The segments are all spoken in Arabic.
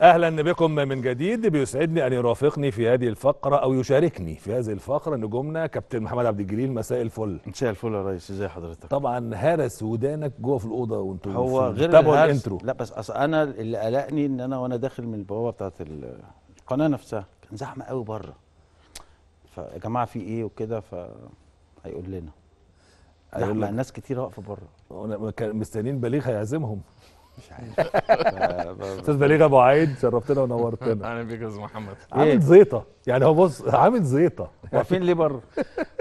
أهلا بكم من جديد. بيسعدني أن يرافقني في هذه الفقرة أو يشاركني في هذه الفقرة نجومنا كابتن محمد عبد الجليل. مساء الفل. مساء الفل يا ريس. ازي حضرتك؟ طبعا هرس ودانك جوه في الأوضة وأنتوا هو غير الإنترو. لا بس أصل أنا اللي قلقني إن أنا وأنا داخل من البوابة بتاعت ال- القناة نفسها كان زحمة قوي بره. فيا جماعة في إيه وكده؟ ف هيقول لنا. زحمة. ناس كتير واقفة بره. مستنيين بليغ هيعزمهم. مش عارف. أستاذ بليغ أبو عيد شرفتنا ونورتنا. أهلا بيك يا أستاذ محمد. عامل زيطة. يعني هو بص عامل زيطة. واقفين ليه بره؟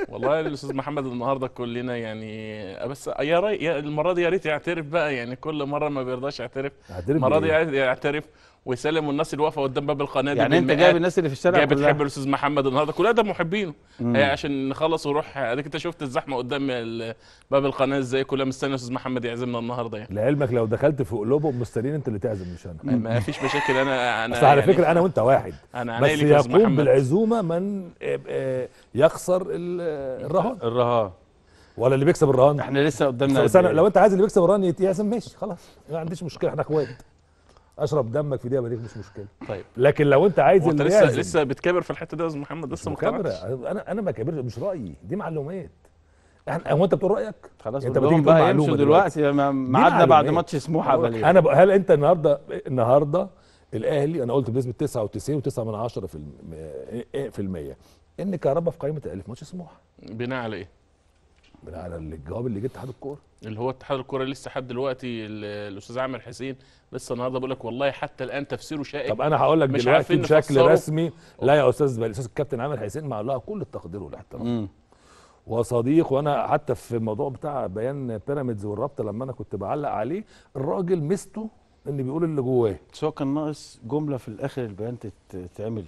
والله الاستاذ محمد النهارده كلنا يعني بس يا ري يا المرة دي يا ريت يعترف بقى يعني كل مرة ما بيرضاش يعترف. المرة دي؟ يعترف ويسلم والناس اللي واقفه قدام باب القناة دي يعني انت جايب الناس اللي في الشارع جاي كلها. بتحب الاستاذ محمد النهارده. كلها ده محبينه. عشان نخلص ونروح. اديك انت شفت الزحمة قدام باب القناة إزاي كلها مستنيه الاستاذ محمد يعزمنا النهارده يعني. لعلمك لو دخلت في قلوبهم مستنيين انت اللي تعزم مش أنا. ما فيش مشاكل. أنا أنا بس على يعني فكرة أنا وأنت واحد. أنا بس يقوم محمد. بالعزومة من آه، آه، يخسر ال- الرهان. الرهان. ولا اللي بيكسب الرهان. إحنا لسه قدامنا بس أنا إيه؟ لو أنت عايز اللي بيكسب الرهان يتعزم ماشي خلاص ما عنديش مشكلة إحنا إخوات. اشرب دمك في دي ماليش مش مشكلة. طيب. لكن لو انت عايز اللي لسه يعزم لسه بتكابر في الحتة دي يا أستاذ محمد؟ لسه مكابرة. اقتنعتش. أنا أنا ما كابرش مش رأيي. دي معلومات. إحنا هو انت بتقول رأيك؟ خلاص انت انت بتيجي تقول بقى يمشوا دلوقتي. ميعادنا بعد. ماتش سموحه بليه أنا ب... هل انت النهارده النهارده الأهلي أنا قلت بنسبة 99 و9 من 10 في الم... في المية إن كهربا في قائمة الأهلي في ماتش سموحة. بناء على إيه؟ بناء على الجواب اللي جه اتحاد الكورة. اللي هو اتحاد الكورة لسه لحد دلوقتي ال- الأستاذ عامر حسين لسه النهارده بيقول لك والله حتى الآن تفسيره شائك. طب أنا هقول لك دلوقتي بشكل. رسمي لا يا أستاذ بل الأستاذ الكابتن عامر حسين مع لها كل التقدير والاحترام. وصديق وأنا حتى في الموضوع بتاع بيان بيراميدز والرابطة لما أنا كنت بعلق عليه الراجل ميزته إن بيقول اللي جواه. بس هو كان ناقص جملة في الآخر البيان تت- تتعمل.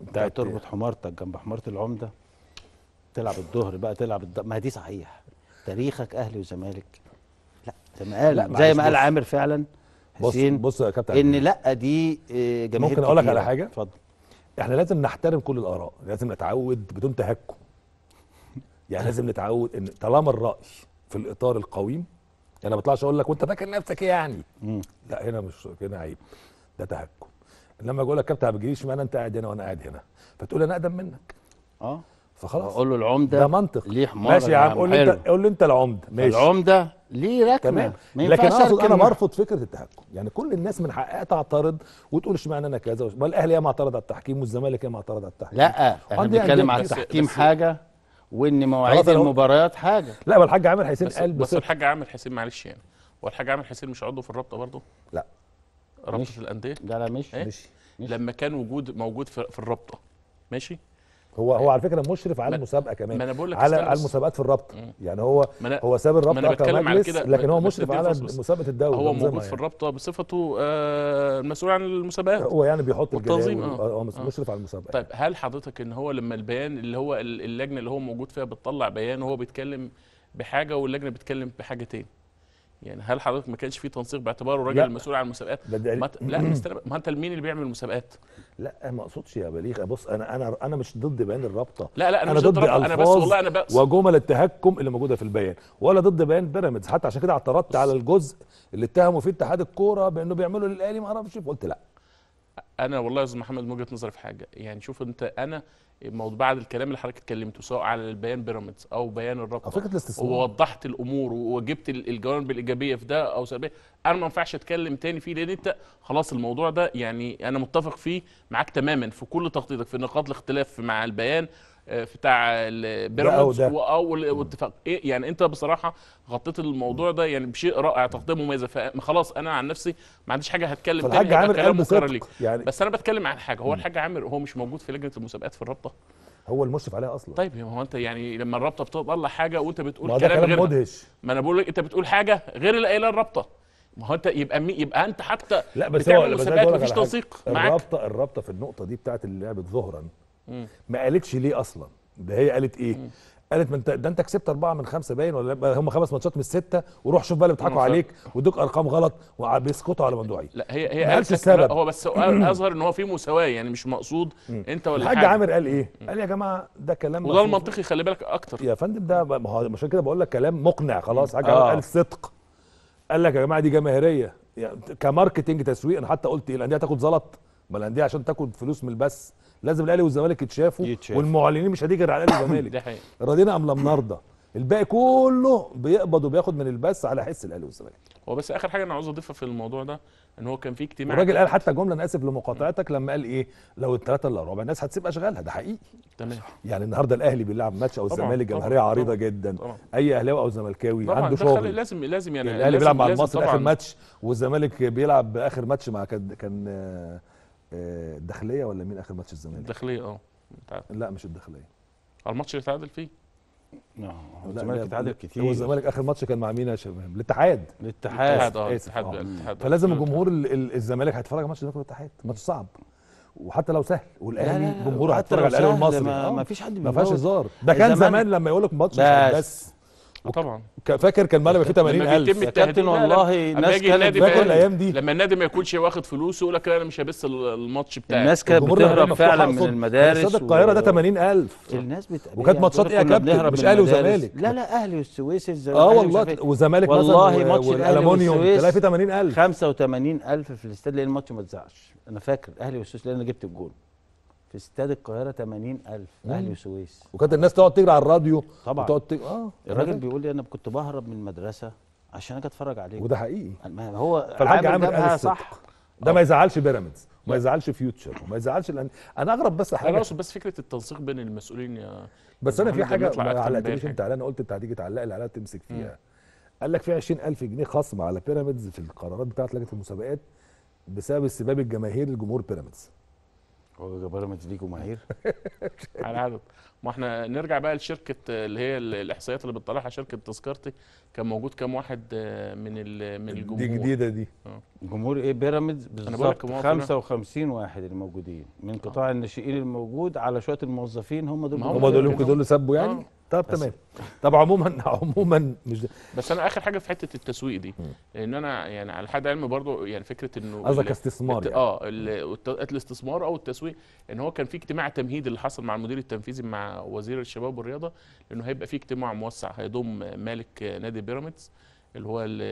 انت بتاعت تربط حمارتك جنب حمارة العمدة. تلعب الظهر بقى تلعب الض... ما هي دي صحيح. تاريخك أهلي وزمالك. لا زي ما قال لا، زي ما قال بص. عامر فعلا بص حسين بص يا كابتن إن لا دي آه، جماهير ممكن أقول لك على. حاجة؟ اتفضل. إحنا لازم نحترم كل الآراء لازم نتعود بدون تهكم. يعني لازم نتعود إن طالما الرأي في الإطار القويم أنا ما بطلعش أقول لك وأنت فاكر نفسك إيه يعني. مم. لا هنا مش هنا عيب. ده تهكم. إنما أقول لك كابتن عبد الجليل اشمعنى أنت قاعد هنا وأنا قاعد هنا؟ فتقول أنا أقدم منك. آه. فخلاص. أقول له العمدة ده منطق. ليه حمار ماشي يا عم قول لي. انت قول لي انت العمدة. ماشي. العمدة ليه ركنة؟ تمام. لكن ينفعش اقصد أنا برفض فكرة التهكم يعني كل الناس من حقها تعترض وتقول اشمعنى أنا كذا ما الأهلي ياما اعترض على التحكيم والزمالك ياما اعترض على التحكيم؟ لا إحنا بنتكلم على بس- التحكيم بس- حاجة وإن مواعيد المباريات حاجة. لا ما الحاج عامر حسين بس, قال بس بصدق الحاج عامر حسين معلش يعني. هو الحاج عامر حسين مش عضو في الرابطة برضه؟ لا. رابطة مش. الأندية؟ ده لا مش إيه؟ ماشي لما كان وجود موجود في, في الرابطة. ماشي؟ هو هو على فكرة مشرف على المسابقة كمان ما أنا بقول لك على على. المسابقات في الرابطة. يعني هو أنا هو ساب ما أنا الرابطه بتكلم على كده، لكن هو مشرف على. مسابقة الدوري هو موجود في يعني. الرابطة بصفته آه المسؤول عن المسابقات هو يعني بيحط الجداول آه. هو آه. مشرف على المسابقة طيب هل حضرتك إن هو لما البيان اللي هو ال- اللجنة اللي هو موجود فيها بتطلع بيان وهو بيتكلم بحاجة واللجنة بتتكلم بحاجة تاني يعني هل حضرتك ما كانش في تنسيق باعتباره الراجل لا. المسؤول عن المسابقات؟ ما ت- لا بقى، ما انت مين اللي بيعمل المسابقات؟ لا ما اقصدش يا بليغ بص أنا أنا أنا مش ضد بيان الرابطة. لا لا أنا, أنا مش ضد أنا بس والله أنا بس وجمل التهكم اللي موجودة في البيان ولا ضد بيان بيراميدز. حتى عشان كده اعترضت على الجزء اللي اتهموا فيه اتحاد الكورة بأنه بيعملوا للأهلي ما أعرفش. قلت لا. أنا والله يا أستاذ محمد وجهة نظري في حاجة. يعني شوف أنت أنا الموضوع بعد الكلام اللي حضرتك اتكلمته سواء على البيان بيراميدز أو بيان الرابطه فكره الاستثمار ووضحت الأمور وجبت ال- الجوانب الإيجابية في ده أو سلبية. أنا ما ينفعش أتكلم تاني فيه لأن أنت خلاص الموضوع ده يعني أنا متفق فيه معاك تماما في كل تخطيطك في نقاط الاختلاف مع البيان بتاع البيراميدز ده. و- أو ال- والاتفاق. إيه يعني أنت بصراحة غطيت الموضوع ده يعني بشيء رائع تغطية مميزة. فخلاص أنا عن نفسي ما عنديش حاجة هتكلم هيبقى عامر قال كلام مكرر ليك. بصدق يعني بس أنا بتكلم عن حاجة هو الحاج عامر هو مش موجود في لجنة المسابقات في الرابطة؟ هو المشرف عليها أصلا. طيب ما هو أنت يعني لما الرابطة بتطلع حاجة وأنت ما بتقول ده كلام كلام مدهش. ما أنا بقول لك أنت بتقول حاجة غير اللي قايلها الرابطة. ما هو أنت يبقى مي يبقى أنت حتى لا بس هو مسابقات مفيش. تنسيق معاك. الرابطة الرابطة في النقطة دي بتاعت اللي لعبت ظهرا مم. ما قالتش ليه أصلا؟ ده هي قالت إيه؟ مم. قالت ما انت ده أنت كسبت أربعة من خمسة باين ولا لأ؟ هم خمس ماتشات من الستة وروح شوف بقى اللي بيضحكوا عليك وادوك أرقام غلط وبيسكتوا على موضوعي لا هي هي قالت- السبب. هو بس أظهر إن هو في مساواة يعني مش مقصود أنت ولا الحاج عامر قال إيه؟ قال يا جماعة ده كلام وده المنطقي خلي بالك أكتر. يا فندم ده ما هو عشان كده بقول لك كلام مقنع خلاص. حاجة آه. قال الصدق قال لك يا جماعة دي جماهيرية. يعني كماركتنج تسويق أنا حتى قلت إيه؟ الأندية تاخد زلط. ما الأندية عشان تاخد فلوس من البث. لازم الأهلي والزمالك يتشافوا يتشافوا. والمعلنين مش هتيجي غير على الأهلي والزمالك. رضينا أم لم نرضى الباقي كله بيقبض وبياخد من البث على حس الأهلي والزمالك. هو بس آخر حاجة أنا عاوز أضيفها في الموضوع ده إن هو كان في اجتماع الراجل قال حتى جملة أنا آسف لمقاطعتك لما قال إيه؟ لو الثلاثه إلا ربع الناس هتسيب أشغالها ده حقيقي. تمام. يعني النهارده الأهلي بيلعب ماتش أو الزمالك جماهيرية عريضة طبعاً، جدا. طبعا. أي أهلاوي أو زملكاوي عنده شغل. لازم لازم يعني الأهلي بيلعب مع المصري آخر. ماتش والزمالك بيلعب آخر ماتش مع كان كان الداخلية ولا مين آخر ماتش الزمالك؟ الداخلية آه. لا مش الداخلية. الماتش اللي اتعادل فيه. لا، الزمالك اتعادل هو كتير. الزمالك آخر ماتش كان مع مين يا شباب؟ الاتحاد. الاتحاد. الاتحاد آه آسف، الاتحاد. الاتحاد. فلازم ال- الزمالك هيتفرج على ماتش الزمالك والاتحاد. ماتش صعب. وحتى لو سهل. لا، والأهلي لا، لا، جمهوره هيتفرج على الأهلي سهل والمصري ما-. ما فيش حد ما فيهاش. هزار. ده كان زمان- لما يقول لك ماتش بس. طبعا. فاكر كان مالبا فيه لما 80000 بيتم يا التهديد كابتن والله لما ناس كانت النادي فاكر بقى- الأيام دي؟ لما النادي ما يكونش واخد فلوس يقول لك لا أنا مش هبث ال- الماتش بتاعي. الناس كانت بتهرب فعلا من. المدارس استاد القاهرة ده و- 80000 الناس بت... وكانت هي ماتشات إيه يا كابتن؟ مش المدارس. وزمالك. لا لا أهلي والسويس الزمالك آه والله. وزمالك مثلا والله ماتش والالومنيوم والسويس تلاقي فيه 80000 85000 في الاستاد لأن الماتش ما اتذاعش. أنا فاكر أهلي والسويس لأن أنا جبت الجول في استاد القاهرة 80000 أهلي والسويس وكانت الناس تقعد تجري على الراديو طبعا. وتقعد تج... آه الراجل بيقول لي أنا كنت بهرب من المدرسة عشان أجي أتفرج عليه وده حقيقي. ما هو فالحاج عامر قال. صح. ده ما يزعلش بيراميدز وما يزعلش فيوتشر وما يزعلش الأن... أنا أغرب بس أنا حاجة أقصد بس فكرة التنسيق بين المسؤولين يا بس أنا في حاجة ما علقتليش باقي انت عليها أنا قلت أنت هتيجي تعلق لي عليها تمسك فيها. قال لك في 20000 جنيه خصم على بيراميدز في القرارات بتاعت لجنة المسابقات بسبب استباب الجماهير لجمهور بيراميدز. هو بيراميدز ليه جماهير على عدد. ما إحنا نرجع بقى لشركة اللي هي ال- الإحصائيات اللي بتطلعها شركة تذكرتي. كان موجود كام واحد آه، من ال- من الجمهور؟ دي جديدة دي. جمهور إيه؟ بيراميدز بالظبط. هو 55 واحد اللي موجودين من قطاع الناشئين الموجود على شوية الموظفين. هم دول هم دول دول اللي سبوا يعني؟ آه. طب تمام. طب عموما عموما مش بس أنا آخر حاجة في حتة التسويق دي لأن أنا يعني على حد علمي برضو يعني فكرة إنه قصدك استثمار الت- يعني. آه الاستثمار أو التسويق إن هو كان في اجتماع تمهيدي اللي حصل مع المدير التنفيذي مع وزير الشباب والرياضة إنه هيبقى في اجتماع موسع هيضم مالك نادي بيراميدز اللي هو ال-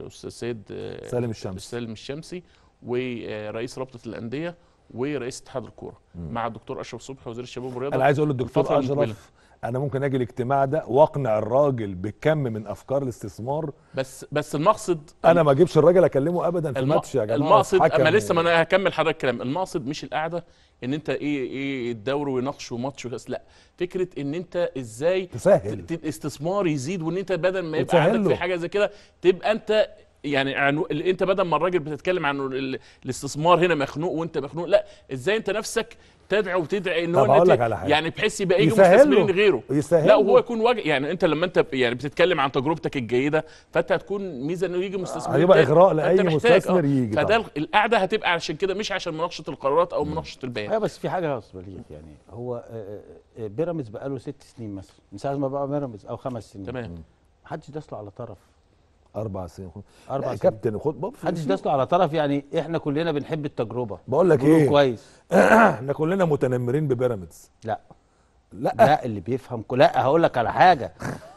الأستاذ سيد سالم الشمس. سالم الشمسي ورئيس رابطة الأندية ورئيس اتحاد الكورة مع الدكتور أشرف صبحي وزير الشباب والرياضة. أنا عايز أقول للدكتور. أشرف أنا ممكن أجي الاجتماع ده واقنع الراجل بكم من افكار الاستثمار. بس بس المقصد أنا ما اجيبش الراجل اكلمه ابدا في الم- ماتش يا جماعة. المقصد أما لسه ما أنا هكمل حضرتك الكلام. المقصد مش القعدة إن أنت إيه إيه الدوري ويناقشوا ماتش وكاس لا فكرة إن أنت إزاي تسهل. الاستثمار يزيد وإن أنت بدل ما يبقى عندك. في حاجة زي كده تبقى أنت يعني عنو... أنت بدل ما الراجل بتتكلم عن ال- الاستثمار هنا مخنوق وأنت مخنوق لا إزاي أنت نفسك تدعو وتدعي إن هو. يعني بحيث يبقى يجي مستثمرين. غيره يسهل لا. وهو يكون وجه يعني أنت لما أنت يعني بتتكلم عن تجربتك الجيدة فأنت هتكون ميزة إنه يجي مستثمر هيبقى لأي محتاج، مستثمر يجي فده. القعدة هتبقى عشان كده مش عشان مناقشة القرارات أو مناقشة البيان أيوه بس في حاجة يا يعني هو آه، آه، بيراميدز بقاله ست سنين مثلا من ساعة ما بقى بيراميدز أو خمس سنين تمام محدش داس له على طرف أربع سنين. أربع لا يا سنين. كابتن خد بص محدش داس له على طرف يعني إحنا كلنا بنحب التجربة. بقول لك إيه؟ كويس. إحنا كلنا متنمرين ببيراميدز. لا. لا. لا اللي بيفهم كل- لا هقول لك على حاجة.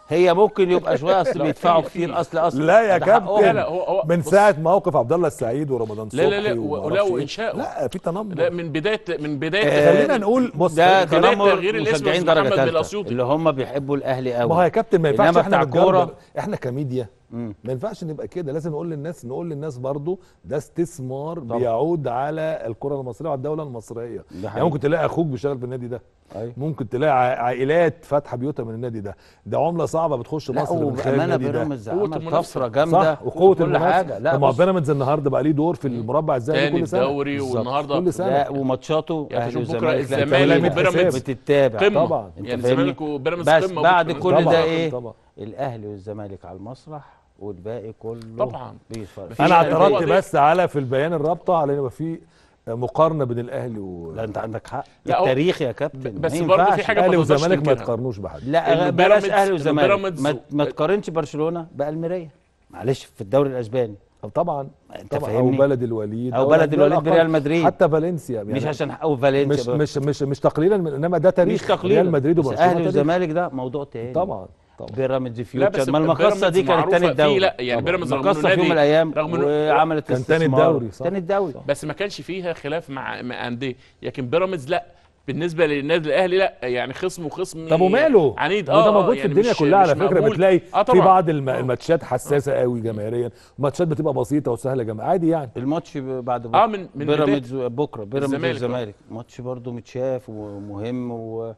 هي ممكن يبقى شوية أصل لا، بيدفعوا كتير. اصل أصل لا يا كابتن. حقهم. لا لا هو هو من ساعة موقف عبد الله السعيد ورمضان لا، لا، صبحي لا، ومعرفش لا، إيه. وإنشاؤه. لا في تنمر. لا من بدايه من بدايه آه، خلينا نقول بص ده تنمر تغيير الاسم مشجعين اسمه درجة محمد ثالثه بالأسيوطي. اللي هم بيحبوا الأهلي قوي ما هو يا كابتن ما ينفعش إحنا نتجرجر إحنا كميديا. ما ينفعش نبقى كده لازم نقول للناس نقول للناس برضو ده استثمار طبعا. بيعود على الكرة المصرية وعلى الدولة المصرية ده يعني. ممكن تلاقي أخوك بيشتغل في النادي ده أيوة. ممكن تلاقي عائلات فاتحة بيوتها من النادي ده ده عملة صعبة بتخش لا مصر من خلال وبأمانة النادي ده المنافسة. طفرة جامدة صح وقوة كل. حاجة لا طب ما هو بص، بيراميدز النهارده بقى ليه دور في المربع الذهبي كل سنة الدوري. والنهاردة كل سنة لا وماتشاته يعني أهلي وزمالك الزمالك. وبيراميدز بتتابع قمه طبعا. يعني؟ الزمالك وبيراميدز بس قمة بعد بكرة. كل ده إيه الأهلي والزمالك على المسرح والباقي كله طبعا. بيتفرج. مفيش أنا يعني اعترضت بس على في البيان الرابطة على إن يبقى في مقارنة بين الأهلي و لا أنت عندك حق. التاريخ يا كابتن. بس ما برضه في ما الاهلي والزمالك ما تنكرها. يتقارنوش بحد. لا بلاش أهلي بيراميدز ما, ما تقارنش برشلونة بألميريا. معلش في الدوري الأسباني. طبعا. أنت طبعا. أو فاهمني بلد الوليد. أو بلد الوليد. بريال مدريد. حتى فالنسيا يعني. مش عشان أو فالنسيا مش. مش مش مش تقليلا من إنما ده تاريخ. مش تقليل ريال مدريد وبرشلونة أهلي تاريخ. والزمالك ده موضوع تاني. طبعا. طبعا. بيراميدز فيوتشر ما المقصة دي كانت تاني الدوري. لا يعني. بيراميدز رغم في يوم من الأيام رغم إنه- وعملت كان تاني. الدوري، صح. تاني الدوري. بس ما كانش فيها خلاف مع مع أندية. لكن بيراميدز لا. بالنسبة للنادي الأهلي لا. يعني خصم وخصم طب وماله؟ عنيد. وده آه موجود آه، في الدنيا كلها على فكرة مقبول. بتلاقي آه في بعض الم- آه. الماتشات حساسة قوي جماهيريا. ماتشات بتبقى بسيطة وسهلة جماهير عادي يعني. الماتش بعد بكره آه من من بيراميدز بكرة. بيراميدز الزمالك، آه. والزمالك. ماتش برضو متشاف ومهم و,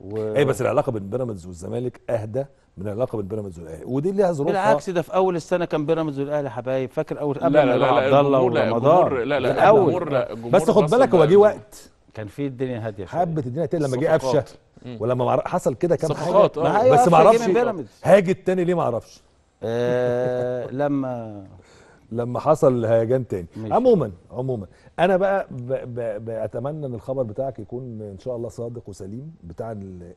و... أي بس العلاقة بين بيراميدز والزمالك أهدى من العلاقة بين بيراميدز والأهلي ودي ليها ظروفها بالعكس ده في أول السنة كان بيراميدز والأهلي حبايب فاكر أول لا قبل لا لا لا عبد الله لا ورمضان الجمهور لا لا الأول لا الجمهور بس خد بالك هو. جه وقت كان في الدنيا هادية شوية. حبه الدنيا تقل لما جه. قفشة ولما معر- حصل كده كام حاجة آه. بس ما أعرفش. هاجي التاني ليه ما أعرفش آه لما لما حصل هيجان تاني. ماشي. عموما عموما. أنا بقى ب ب بتمنى إن الخبر بتاعك يكون إن شاء الله صادق وسليم بتاع ال-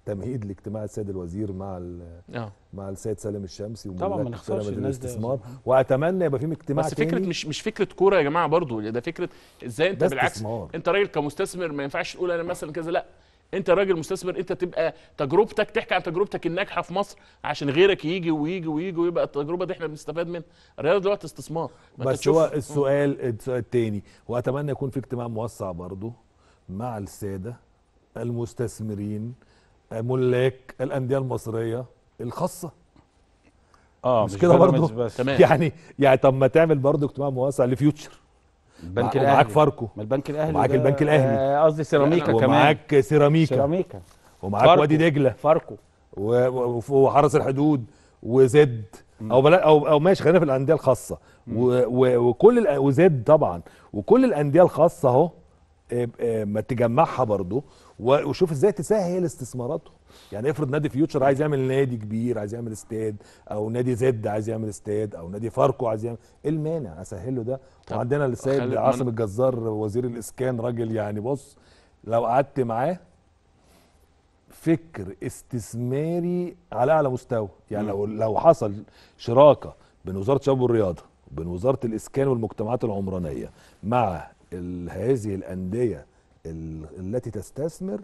التمهيد لاجتماع السيد الوزير مع ال- آه. مع السيد سالم الشمسي طبعاً ما نخسرش الناس دي وأتمنى يبقى في اجتماع بس فكرة تاني. مش مش فكرة كورة يا جماعة برضو ده فكرة إزاي أنت بالعكس استثمار. أنت راجل كمستثمر ما ينفعش تقول أنا مثلا كذا لأ. انت راجل مستثمر انت تبقى تجربتك تحكي عن تجربتك الناجحة في مصر عشان غيرك يجي ويجي ويجي ويبقى التجربة دي إحنا بنستفاد منها. الرياضة دلوقتي استثمار. بس هو السؤال السؤال التاني وأتمنى يكون في اجتماع موسع برضه مع السادة المستثمرين ملاك الأندية المصرية الخاصة. آه مش كده بيراميدز برضه؟ تمام. يعني يعني طب ما تعمل برضه اجتماع موسع لفيوتشر. البنك الأهلي. ومعاك فاركو. ما البنك الأهلي ومعاك ده- البنك الأهلي. آه، قصدي سيراميكا كمان. ومعاك سيراميكا. سيراميكا. ومعاك. وادي دجلة. فاركو. وحرس الحدود وزد. أو بلا أو أو ماشي خلينا في الأندية الخاصة. وكل وزد طبعا. وكل الأندية الخاصة أهو آه، آه، ما تجمعها برضو. و- وشوف إزاي تسهل استثماراته. يعني افرض نادي فيوتشر عايز يعمل نادي كبير عايز يعمل استاد أو نادي زد عايز يعمل استاد أو نادي فاركو عايز يعمل إيه المانع؟ اسهل له ده وعندنا السيد عاصم الجزار وزير الإسكان راجل يعني بص لو قعدت معاه فكر استثماري على أعلى مستوى. يعني لو لو حصل شراكة بين وزارة الشباب والرياضة وبين وزارة الإسكان والمجتمعات العمرانية مع هذه الأندية ال- التي تستثمر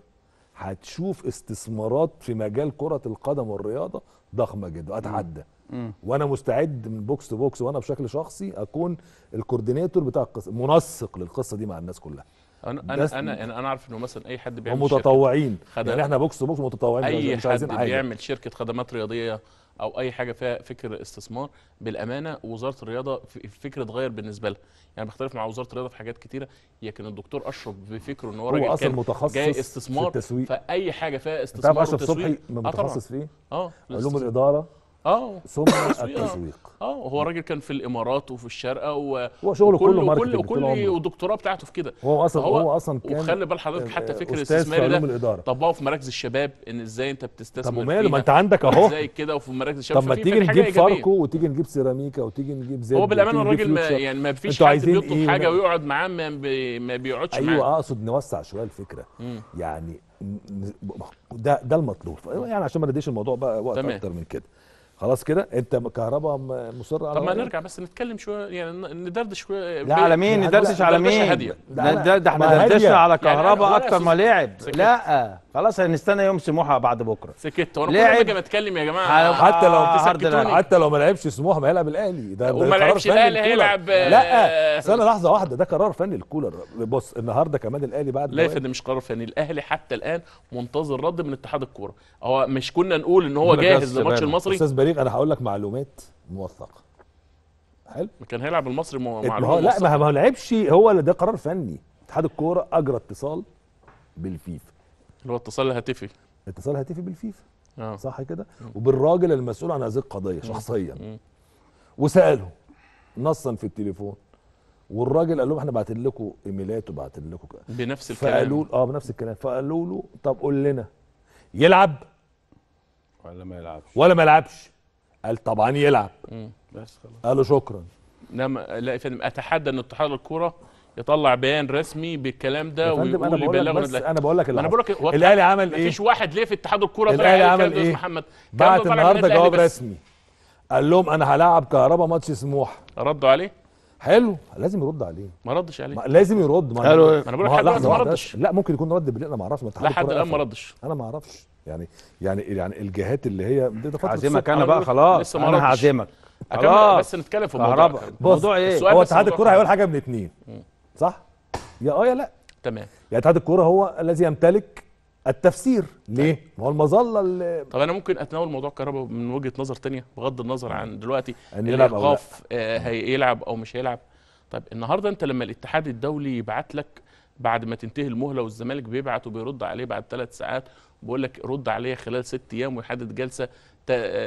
هتشوف استثمارات في مجال كرة القدم والرياضة ضخمة جدا. مم. وأنا مستعد من بوكس تو بوكس وأنا بشكل شخصي أكون ال coordinator بتاع القصة منسق للقصة دي مع الناس كلها. أنا أنا أنا أنا, أنا عارف إنه مثلا أي حد بيعمل خدمات. يعني إحنا بوكس تو بوكس متطوعين أي مش عايزين حد حاجة بيعمل شركة خدمات رياضية أو أي حاجة فيها فكر استثمار بالأمانة وزارة الرياضة ف- الفكر اتغير بالنسبة لها يعني بختلف مع وزارة الرياضة في حاجات كتيرة لكن الدكتور أشرف بفكره إن هو راجل هو أصلا كان متخصص جاي في استثمار التسويق فأي حاجة فيها استثمار أشرف صبحي متخصص في إيه؟ آه علوم. الإدارة آه ثم تسويق،. التسويق آه هو راجل كان في الإمارات وفي الشارقه و هو شغله كله marketing وكل عمره. والدكتوراه بتاعته في كده هو أصلا فهو- هو أصلا كان وخلي بال حضرتك حتى آه، فكر الاستثماري علوم ده طبقه في مراكز الشباب إن إزاي أنت بتستثمر طب وماله ما أنت عندك أهو إزاي كده وفي مراكز الشباب طب ما تيجي نجيب. فاركو وتيجي نجيب سيراميكا وتيجي نجيب زد هو بالأمانة الراجل ما. يعني ما فيش حد بيطلب إيه حاجة؟ ويقعد معاه ما, بي ما بيقعدش أيوه معاه أقصد نوسع شوية الفكرة. يعني ده ده المطلوب يعني عشان ما نديش الموضوع بقى وقت. أكتر من كده خلاص كده انت كهرباء مصر على طب ما؟ نرجع بس نتكلم شوية يعني ندردش شوية لا على مين ندردش على مين. ده, ده, ده ما إحنا. دردشنا على يعني كهرباء أكتر ما لعب. لا خلاص هنستنى يوم سموحة بعد بكرة. سكت وأنا. كل ما أجي بتكلم يا جماعة. حتى لو آه،. حتى لو ما لعبش سموحة ما هيلعب الأهلي. ده ده وما قرار لعبش الكولر. هيلعب، آه، لا استنى لحظة واحدة. ده قرار فني الكولر. بص النهارده كمان الأهلي بعد لا يا فندم مش قرار فني. الأهلي حتى الآن منتظر رد من اتحاد الكورة. هو مش كنا نقول إن هو جاهز لماتش. المصري؟ أستاذ بليغ أنا هقول لك معلومات موثقة. حلو؟ كان هيلعب المصري هو لا. ما هو لعبش. هو اللي ده قرار فني. اتحاد الكورة أجرى اتصال بالفيفا. اللي هو اتصال الهاتفي اتصال هاتفي بالفيفا. آه. صح كده؟ وبالراجل المسؤول عن هذه القضية شخصيا. مم. وسأله نصا في التليفون. والراجل قال لهم إحنا بعتين لكم إيميلات وبعتين لكم كده. بنفس الكلام. فقالوا آه بنفس الكلام. فقالوا له طب قول لنا يلعب؟ ولا ما يلعبش. ولا ما يلعبش. قال طبعا يلعب. مم. بس خلاص. قالوا شكرا. انما لا يا فندم أتحدى أن اتحاد الكورة يطلع بيان رسمي بالكلام ده أنا ويقول بقول لك يبلغنا بس. أنا بقول لك أنا. بقول لك الأهلي عمل إيه مفيش واحد ليه في اتحاد الكوره طلع الاهلي عمل إيه محمد بعت النهارده جواب. رسمي قال لهم أنا هلاعب كهربا ماتش سموحه ردوا عليه حلو لازم يرد عليه ما ردش عليه ما لازم يرد ما؟ ما أنا بقول لك ما ردش. لا ممكن يكون رد بالليل أنا ما أعرفش لا حد الان ما. ردش أنا ما أعرفش يعني يعني يعني الجهات اللي هي هعزمك. أنا بقى خلاص أنا. هعزمك خلاص بس نتكلم في الموضوع كهرباء كده. موضوع إيه هو بس اتحاد موضوع الكوره هيقول. حاجة من اتنين صح؟ يا آه يا لا. تمام. يعني اتحاد الكورة هو الذي يمتلك التفسير. ليه؟ ما هو المظلة اللي طب أنا ممكن أتناول موضوع كهرباء من وجهة نظر تانية بغض النظر عن دلوقتي. الإيقاف آه، هيلعب أو مش هيلعب. طيب النهارده أنت لما الاتحاد الدولي يبعت لك بعد ما تنتهي المهلة والزمالك بيبعت وبيرد عليه بعد ثلاث ساعات بيقول لك رد عليه خلال ست أيام ويحدد جلسة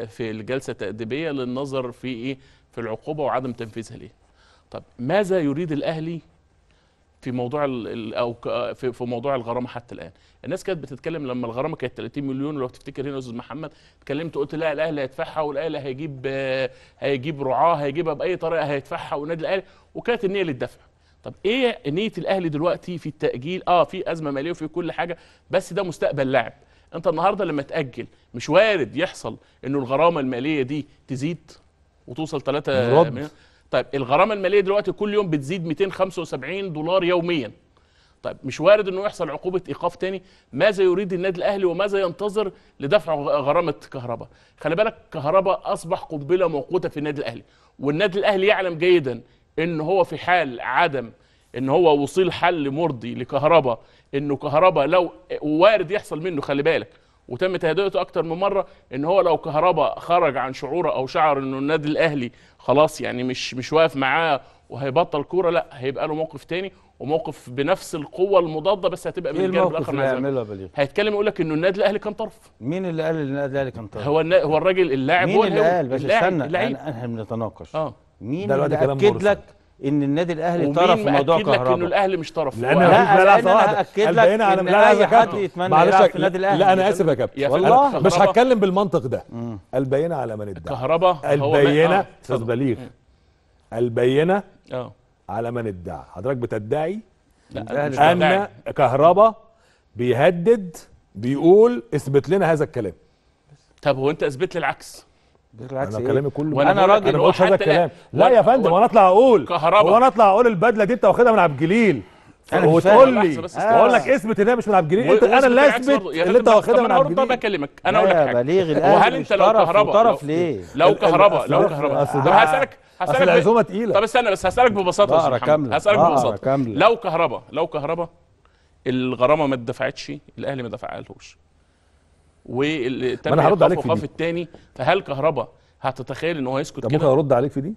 في الجلسة تأديبية للنظر في إيه؟ في العقوبة وعدم تنفيذها ليه. طب ماذا يريد الأهلي في موضوع ال ال أو في, في موضوع الغرامة حتى الآن. الناس كانت بتتكلم لما الغرامة كانت 30 مليون لو تفتكر هنا أستاذ محمد اتكلمت قلت لا الأهلي هيدفعها والأهلي هيجيب هيجيب رعاة هيجيبها بأي طريقة هيدفعها والنادي الأهلي وكانت النية للدفع. طب إيه نية الأهلي دلوقتي في التأجيل؟ آه في أزمة مالية وفي كل حاجة بس ده مستقبل لاعب. أنت النهارده لما تأجل مش وارد يحصل إنه الغرامة المالية دي تزيد وتوصل 3 يرد. مليون؟ طيب الغرامة المالية دلوقتي كل يوم بتزيد 275 دولار يوميا. طيب مش وارد إنه يحصل عقوبة إيقاف تاني؟ ماذا يريد النادي الأهلي وماذا ينتظر لدفع غرامة كهرباء؟ خلي بالك كهرباء أصبح قنبلة موقوتة في النادي الأهلي. والنادي الأهلي يعلم جيدا إن هو في حال عدم إن هو وصول حل مرضي لكهرباء إنه كهرباء لو وارد يحصل منه خلي بالك. وتم تهدئته أكتر من مرة إن هو لو كهرباء خرج عن شعوره أو شعر إنه النادي الأهلي خلاص يعني مش مش واقف معاه وهيبطل كورة لا هيبقى له موقف تاني وموقف بنفس القوة المضادة بس هتبقى من إيه الجانب الموقف الآخر اللي من الزمالك. هيعمله يا بليغ؟ هيتكلم يقول لك إنه النادي الأهلي كان طرف. مين اللي قال إن النادي الأهلي كان طرف؟ هو النا... هو الراجل اللاعب مين هو اللي قال؟ بس استنى إحنا بنتناقش. آه. مين ده اللي أكد مرسل. لك إن النادي الأهلي طرف في موضوع لك إنه الأهلي مش طرف؟ لا، مفيش لا أنا واحدة هأكد لك البينة على لا لا يا حد يتمنى يلعب في النادي الأهلي. لا أنا آسف يا كابتن. يا والله مش كهربا- هتكلم بالمنطق ده. البينة على من ادعى كهرباء البينة آه، أستاذ. بليغ. البينة آه. على من ادعى حضرتك بتدعي لا أن. كهربا بيهدد بيقول اثبت لنا هذا الكلام. طب هو أنت اثبت لي العكس؟ بالعكس أنا إيه؟ كلامي كله أنا لك راجل أنا هذا الكلام لا- لا يا فندم وأنا أطلع أقول. كهربا. وأنا أطلع أقول البدلة دي انت واخدها من عبد الجليل. مش وتقول. لي بس أقول. لك اثبت ان هي مش من عبد الجليل. أنت أنا اللي أثبت اللي أنت واخدها من أنا عبد الجليل. بكلمك. لا أنا أقول لك حاجة. بليغ وهل الاهلي انت لو طرف كهربا وطرف لو- ليه؟ لو ال- كهربا ال- لو أصل- كهربا أصل طب هسألك ب- العزومة تقيلة. طب استنى بس هسألك ببساطة يا محمد. ببساطة. كاملة. لو كهربا لو كهربا الغرامة ما اتدفعتش الأهلي ما دفعهالهوش والتاني ما أنا هرد عليك في. التاني فهل كهربا هتتخيل إن هو يسكت طب ممكن كده؟ ارد عليك في دي.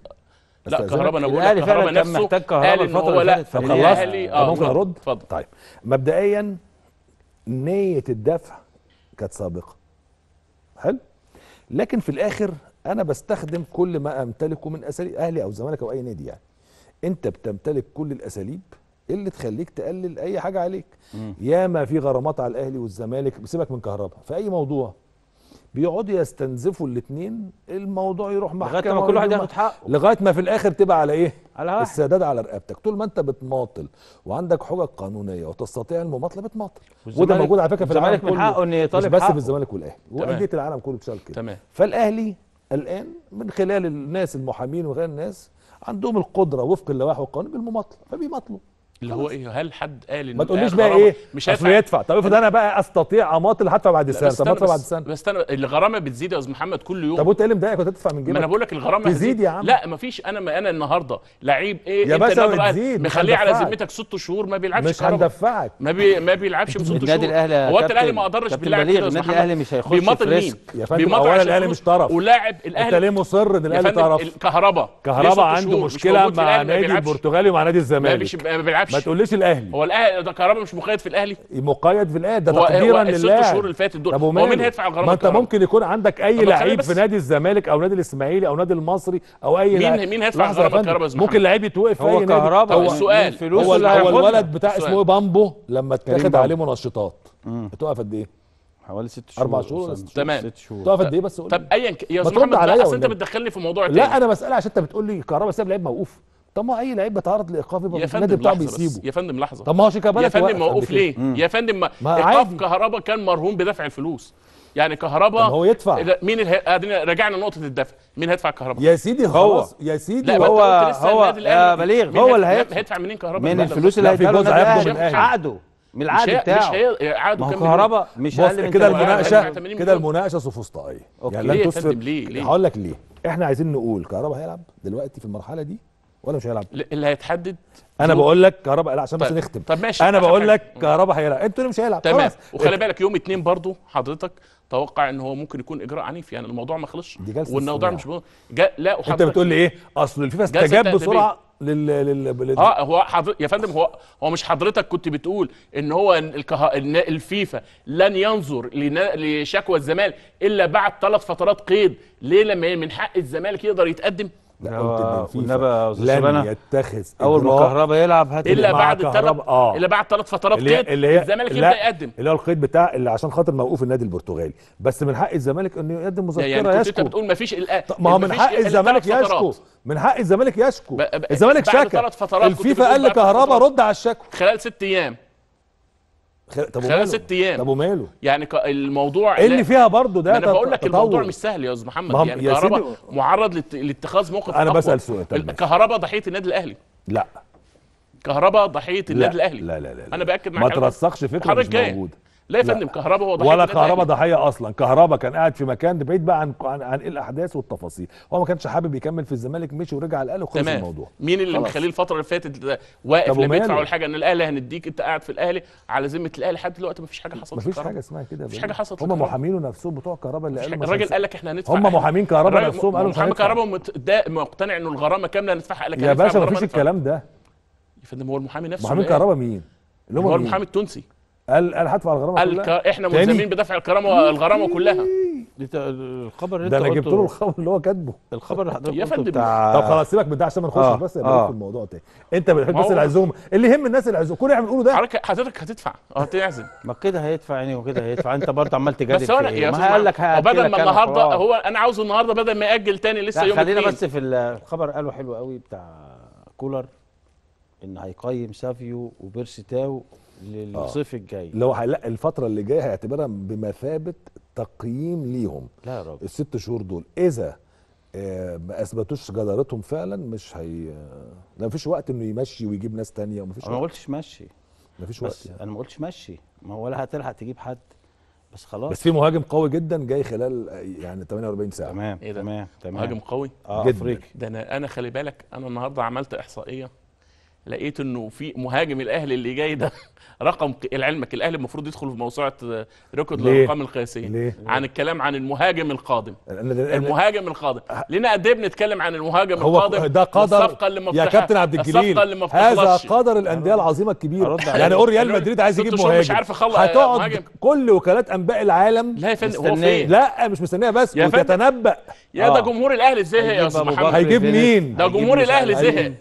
لا؟ كهربا أنا بقول لك كهربا نفسه محتاج كهربا قال إن الفترة هو اللي لا فاتت. طب ممكن. أرد؟ اتفضل طيب. مبدئيا نية الدفع كانت سابقة. حلو. لكن في الآخر أنا بستخدم كل ما أمتلكه من أساليب أهلي أو زمالك أو أي نادي يعني. أنت بتمتلك كل الأساليب اللي تخليك تقلل أي حاجة عليك. ياما في غرامات على الأهلي والزمالك سيبك من كهرباء في أي موضوع بيقعدوا يستنزفوا الاثنين الموضوع يروح محكمة لغايه ما كل واحد ياخد حقه. لغاية ما في الآخر تبقى على إيه؟ على واحد. السداد على رقبتك. طول ما أنت بتماطل وعندك حجج قانونية وتستطيع المماطلة بتماطل. وده موجود على فكرة في العالم الزمالك من كله. حقه إن يطالب مش بس حقه. في الزمالك والأهلي وأندية العالم كله بتشتغل كده. تمام. فالأهلي الآن من خلال الناس المحامين وغير الناس عندهم القدرة وفق اللوائح والقوانين بالمماطلة فبيماطلوا. اللي هو إيه هل حد قال إن ما تقوليش آه بقى إيه مش هيدفع يدفع طب افرض أنا بقى أستطيع أماطل هدفع بعد سنة طب ادفع بعد سنة بس استنى الغرامة بتزيد يا أستاذ محمد كل يوم طب وأنت إيه اللي مضايقك وانت تدفع من ما جيبك أنا بقول لك الغرامة تزيد هتزيد. يا عم. لا ما فيش أنا ما أنا النهارده لعيب إيه يا أنت باشا بتزيد، مخليه على. ذمتك ست شهور ما بيلعبش مش كهربا. هندفعك ما بي ما بيلعبش من ست شهور النادي الأهلي هو انت الأهلي ما قدرش باللاعب كده النادي محمد. الأهلي مش هيخش بيماطل في مين؟ ريسك. يا فندم، بيماطل فلوس. مش طرف. ولاعب أنت الاهلي ليه مصر إن الأهلي طرف الكهرباء كهربا عنده مشكله مع نادي البرتغالي ومع نادي ما, الزمالك ما بيلعبش ما تقوليش الأهلي هو الاهلي ده كهربا مش مقيد في الأهلي مقيد في الأهلي ده هو- تقديرا هو الست لله شهور اللي فاتت دول هو؟ مين هيدفع الغرامة ما انت؟ ممكن يكون عندك أي لعيب في نادي الزمالك أو نادي الإسماعيلي أو نادي المصري أو أي مين- مين هيدفع فندم. كهربا ممكن؟ لعيب يتوقف في هو اي نادي كهربا طب السؤال، هو, هو. الولد بتاع. اسمه إيه بامبو لما اتاخد. عليه منشطات اتوقف قد إيه؟ حوالي ست شهور أربع شهور تمام. ست شهور اتوقف قد إيه بس قول طب. ايا ك... يا ما أستاذ محمد عليا لا أصل أنت. بتدخلني في موضوع لا تاني أنا بسألها عشان أنت بتقول لي كهربا ساب لعيب موقوف طب ما أي لعيب بيتعرض لإيقاف يبقى النادي بتاعه بيسيبه يا فندم لحظة طب ما هو شيكابالا يا فندم موقوف. ليه؟ يا فندم ما ما إيقاف. كهربا كان مرهون بدفع الفلوس يعني كهربا طب هو يدفع. مين أدينا رجعنا لنقطة الدفع مين هيدفع كهربا؟ يا سيدي خلاص يا سيدي لا هو هو-. يا بليغ، مين هو اللي هيدفع. هيدفع منين كهربا؟ من الفلوس اللي هيدفع له. عقده من مش العقد بتاعه مش هي عقده هو كام مليون؟ كهربا مش أقل من كده. المناقشه 80 كده. المناقشة سوفسطائيه. يعني ليه؟ هقول لك ليه إحنا عايزين نقول كهربا هيلعب دلوقتي في المرحله دي ولا مش هيلعب اللي هيتحدد أنا. بقول لك كهربا لا عشان بس طيب. نختم طب ماشي. أنا بقول. لك كهربا هيلعب أنتوا اللي مش هيلعب تمام. وخلي بالك يوم اتنين برضو حضرتك توقع إن هو ممكن يكون إجراء عنيف يعني الموضوع ما خلصش دي جلسة والموضوع. مش بو... جا... لا أنت بتقول لي إيه أصل الفيفا استجاب. بسرعة لل لل, لل... آه هو حضر... يا فندم هو هو مش حضرتك كنت بتقول إن هو الكه... الفيفا لن ينظر لنا... لشكوى الزمالك إلا بعد ثلاث فترات قيد ليه لما من حق الزمالك يقدر يتقدم لا قلت إن والنبي يا الفيفا لن يتخذ أول ما كهربا يلعب هات إلا بعد ثلاث كهربا، آه. إلا بعد ثلاث فترات اللي اللي هي الزمالك لا، يبدا يقدم. اللي هو القيد بتاع اللي عشان خاطر موقوف النادي البرتغالي. بس من حق الزمالك إنه يقدم مذكرة يعني كنت انت يشكو. بتقول ما فيش ما هو من حق الزمالك يشكو. من حق الزمالك يشكو. الزمالك بعد شكى ثلاث فترات كنت الفيفا قال لكهربا. رد على الشكوى خلال ست أيام. خ- طب خلال؟ ست أيام. طب وماله يعني الموضوع إيه اللي لا- فيها برضه ده أنا بقول لك. الموضوع مش سهل يا أستاذ محمد ما هم- يعني يا كهربا سيدي- معرض لت- لاتخاذ موقف أقوى. بسأل سؤال،. كهربا ضحية النادي الأهلي لا كهربا ضحية النادي الأهلي لا لا لا, لا. أنا بأكد معاك ما. ترسخش فكرة مش. موجودة لا يا. فندم كهربا هو ضحية ولا كهربا. ضحية أصلا كهربا كان قاعد في مكان بعيد بقى عن عن, عن إيه الأحداث والتفاصيل هو ما كانش حابب يكمل في الزمالك مشي ورجع الأهلي وخلص تمام الموضوع مين اللي. مخليه الفترة اللي فاتت واقف لا بيدفع وماله؟ ولا حاجة إن الأهلي هنديك أنت قاعد في الأهلي على ذمة الأهلي لحد دلوقتي مفيش حاجة حصلت مفيش في حاجة اسمها كده مفيش حاجة حصلت في هم. محامينه نفسهم بتوع كهربا اللي قالوا الراجل قال لك إحنا هندفع هم محامين كهربا نفسهم قالوا محامي. كهربا ده مقتنع إنه الغرامة كاملة هندفعها قال لك يا باشا مفيش. الكلام ده يا فندم هو المحامي نفسه اللي قال. كهربا مين اللي هو؟ المحامي التونسي قال قال هدفع الغرامة قال كلها؟ ك- إحنا؟ ملزمين بدفع الكرامه الغرامة كلها. الخبر اللي ده أنا جبت له الخبر اللي هو كاتبه. الخبر اللي حضرتك يا فندم. بتاع طب خلاص سيبك من ده عشان ما نخشش آه، بس يا آه. في الموضوع تاني. أنت بتحب بس العزومه اللي يهم الناس العزومه كل اللي إحنا بنقوله ده. حضرتك حضرتك هتدفع. هتعزم ما كده هيدفع يعني وكده هيدفع. انت برضه عمال تجادل بس هو في أنا- إيه؟ يا ما قال لك بدل ما أنا النهارده. هو أنا عاوزه النهارده بدل ما يأجل تاني لسه يوم خلينا بس في ال- الخبر قاله حلو قوي بتاع كولر إن هيقيم سافيو وبيرسي تاو للصيف الجاي. لو لا الفترة اللي جاية هيعتبرها بمثابة تقييم ليهم. لا يا راجل. الست شهور دول إذا آه، ما أثبتوش جدارتهم فعلا مش هي لا مفيش وقت إنه يمشي ويجيب ناس تانية ومفيش أنا ما قلتش مشي. مفيش وقت بس يعني. أنا ما قلتش مشي. ما هو ولا هتلحق تجيب حد. بس خلاص. بس في مهاجم قوي جدا جاي خلال آه، يعني 48 ساعة. تمام إيه ده؟ تمام تمام. مهاجم قوي؟ آه جداً. أفريقي. ده أنا أنا خلي بالك أنا النهارده عملت إحصائية لقيت إنه في مهاجم الأهلي اللي جاي ده رقم لعلمك الأهلي المفروض يدخل في موسوعة ريكورد؟ الارقام القياسية ليه؟ عن الكلام عن المهاجم القادم المهاجم القادم لينا قد إيه بنتكلم عن المهاجم هو القادم ده قدر والصفقه اللي يا كابتن عبد الجليل الصفقه هذا قدر الأندية العظيمة الكبيره. يعني قول ريال مدريد عايز يجيب شهور مش مهاجم عارف يخلص- هتقعد مهاجم. كل وكالات أنباء العالم لا يا فندم هو. فين لا مش مستنية بس يا فندم. وتتنبأ يا ده آه. جمهور الأهلي زهق يا أستاذ محمد هيجيب مين؟ ده جمهور الأهلي زهق.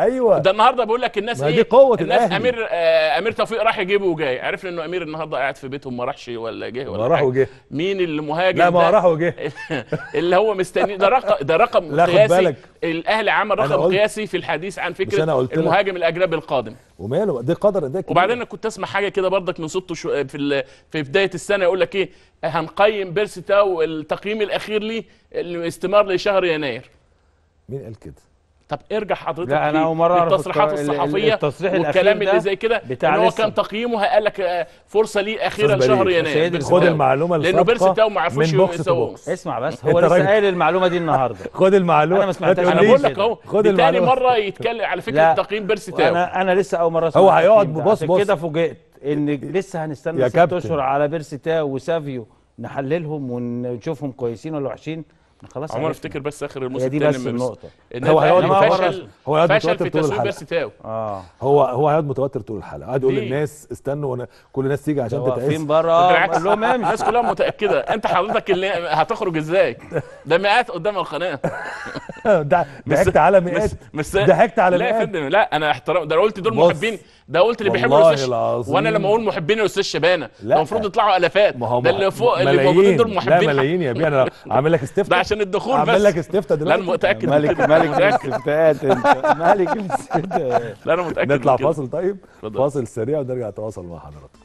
أيوه ده النهارده بقول لك الناس إيه دي قوة الناس الأهلي. أمير آه أمير توفيق راح يجيبه وجاي عرفنا إنه أمير النهارده قاعد في بيته ما راحش ولا جه ولا ما راح. وجه. مين المهاجم لا ما ده راح وجه اللي هو مستني ده رقم ده رقم قياسي. الأهلي عمل رقم قياسي في الحديث عن فكرة. المهاجم الأجنبي القادم وماله دي قدر ده. وبعدين أنا كنت أسمع حاجة كده برضك من ست شو في في بداية السنة يقول لك إيه هنقيم بيرسي تاو التقييم الأخير ليه الاستمار لشهر يناير مين قال كده طب ارجع حضرتك لا، أنا ليه؟ أول مرة أعرف للتصريحات الت- ال- ال- الصحفية التصريح والكلام اللي زي كده بتاع ان هو. كان تقييمه قال لك آه، فرصة ليه أخيرا شهر يناير خد. المعلومة لأنه بيرسي تاو ما عرفوش يسووه اسمع بس هو لسه. قايل المعلومة دي النهارده خد المعلومة أنا ما سمعتهاش. أنا. بقول لك أهو تاني مرة يتكلم على فكرة. تقييم بيرسي تاو أنا أنا لسه أول مرة أسمع هو هيقعد. ببص بص. كده فوجئت إن لسه هنستنى ست. أشهر على بيرسي تاو وسافيو نحللهم ونشوفهم كويسين ولا وحشين خلاص عمر. افتكر بس آخر الموسم دي التاني بس النقطة. هو هيقعد متوتر. فشل هو هيقعد متوتر في طول تسويق الحلقة. بيرسي تاو آه. هو هو هيقعد متوتر طول الحلقة. قاعد يقول؟ للناس استنوا وأنا كل الناس تيجي عشان واقفين تتعس بره؟ بالعكس. قال لهم امشي. الناس كلها متأكدة. انت حضرتك اللي هتخرج إزاي؟ ده مئات قدام القناة. ضحكت على مئات. ضحكت على لا يا مئات. فندم لا أنا احترام. ده أنا قلت دول محبين. ده قلت اللي بيحبوا الاستاذ العظيم. وأنا لما أقول محبين الاستاذ شبانه لا. ده المفروض يطلعوا ألافات ما هو ده اللي فوق اللي. موجودين دول لا محبين ملايين يا بيه أنا عامل لك استفتاء ده عشان الدخول عامل بس لك استفتاء لا دلوقتي أنا متأكد ملك. ملك. الاستفتاءات أنت ملك الاستفتاءات لا أنا متأكد نطلع. فاصل طيب. فاصل سريع ونرجع نتواصل مع حضراتكم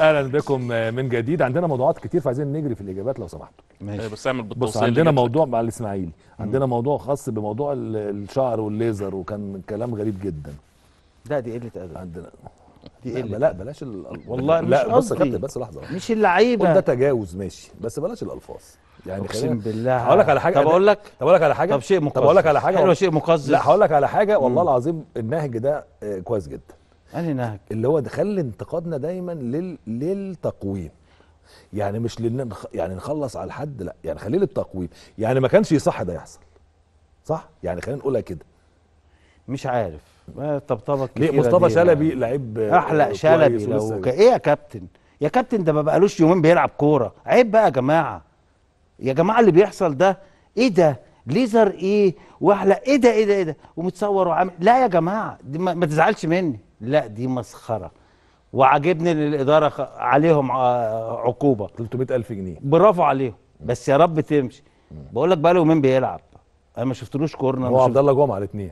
أهلا بكم من جديد. عندنا موضوعات كتير فعايزين نجري في الإجابات لو سمحتوا ماشي. بس اعمل بص عندنا. موضوع مع الإسماعيلي. عندنا موضوع خاص بموضوع ال- الشعر والليزر وكان كلام غريب جدا. لا دي قلة أدب. عندنا. دي قلة لا بلاش ال... والله لا مش بص يا قصدي. كابتن بس لحظة. مش قول ده اللعيبه تجاوز ماشي. بس بلاش الألفاظ. يعني أقسم بالله. هقول لك على حاجة. طب أقول لك؟ طب أقول لك على حاجة. طب شيء مقزز طب أقول لك على حاجة. حلو شيء مقزز. لا هقول لك على حاجة. والله العظيم النهج ده آه، كويس جدا. انهي نهج. اللي هو خلي انتقادنا دايما لل... للتقويم. يعني مش لن. يعني نخلص على الحد لا يعني خليه للتقويم. يعني ما كانش يصح ده يحصل. صح؟ يعني خلينا نقولها كده. مش عارف. ما طبطبك ليه؟ مصطفى شلبي ما- لعيب احلق شلبي لو ك... إيه يا كابتن؟ يا كابتن ده ما بقالوش يومين بيلعب كورة. عيب بقى يا جماعة. يا جماعة اللي بيحصل ده إيه ده؟ ليزر إيه؟ واحلق إيه ده إيه ده إيه ده؟ ومتصور وعامل لا يا جماعة ما تزعلش مني. لا دي مسخرة. وعاجبني إن الإدارة. عليهم ع- عقوبة. 300000 جنيه. برافو عليهم. بس يا رب تمشي. بقول لك بقى له يومين بيلعب. أنا ما شفتلوش كورنر هو عبد. الله جمعة الاثنين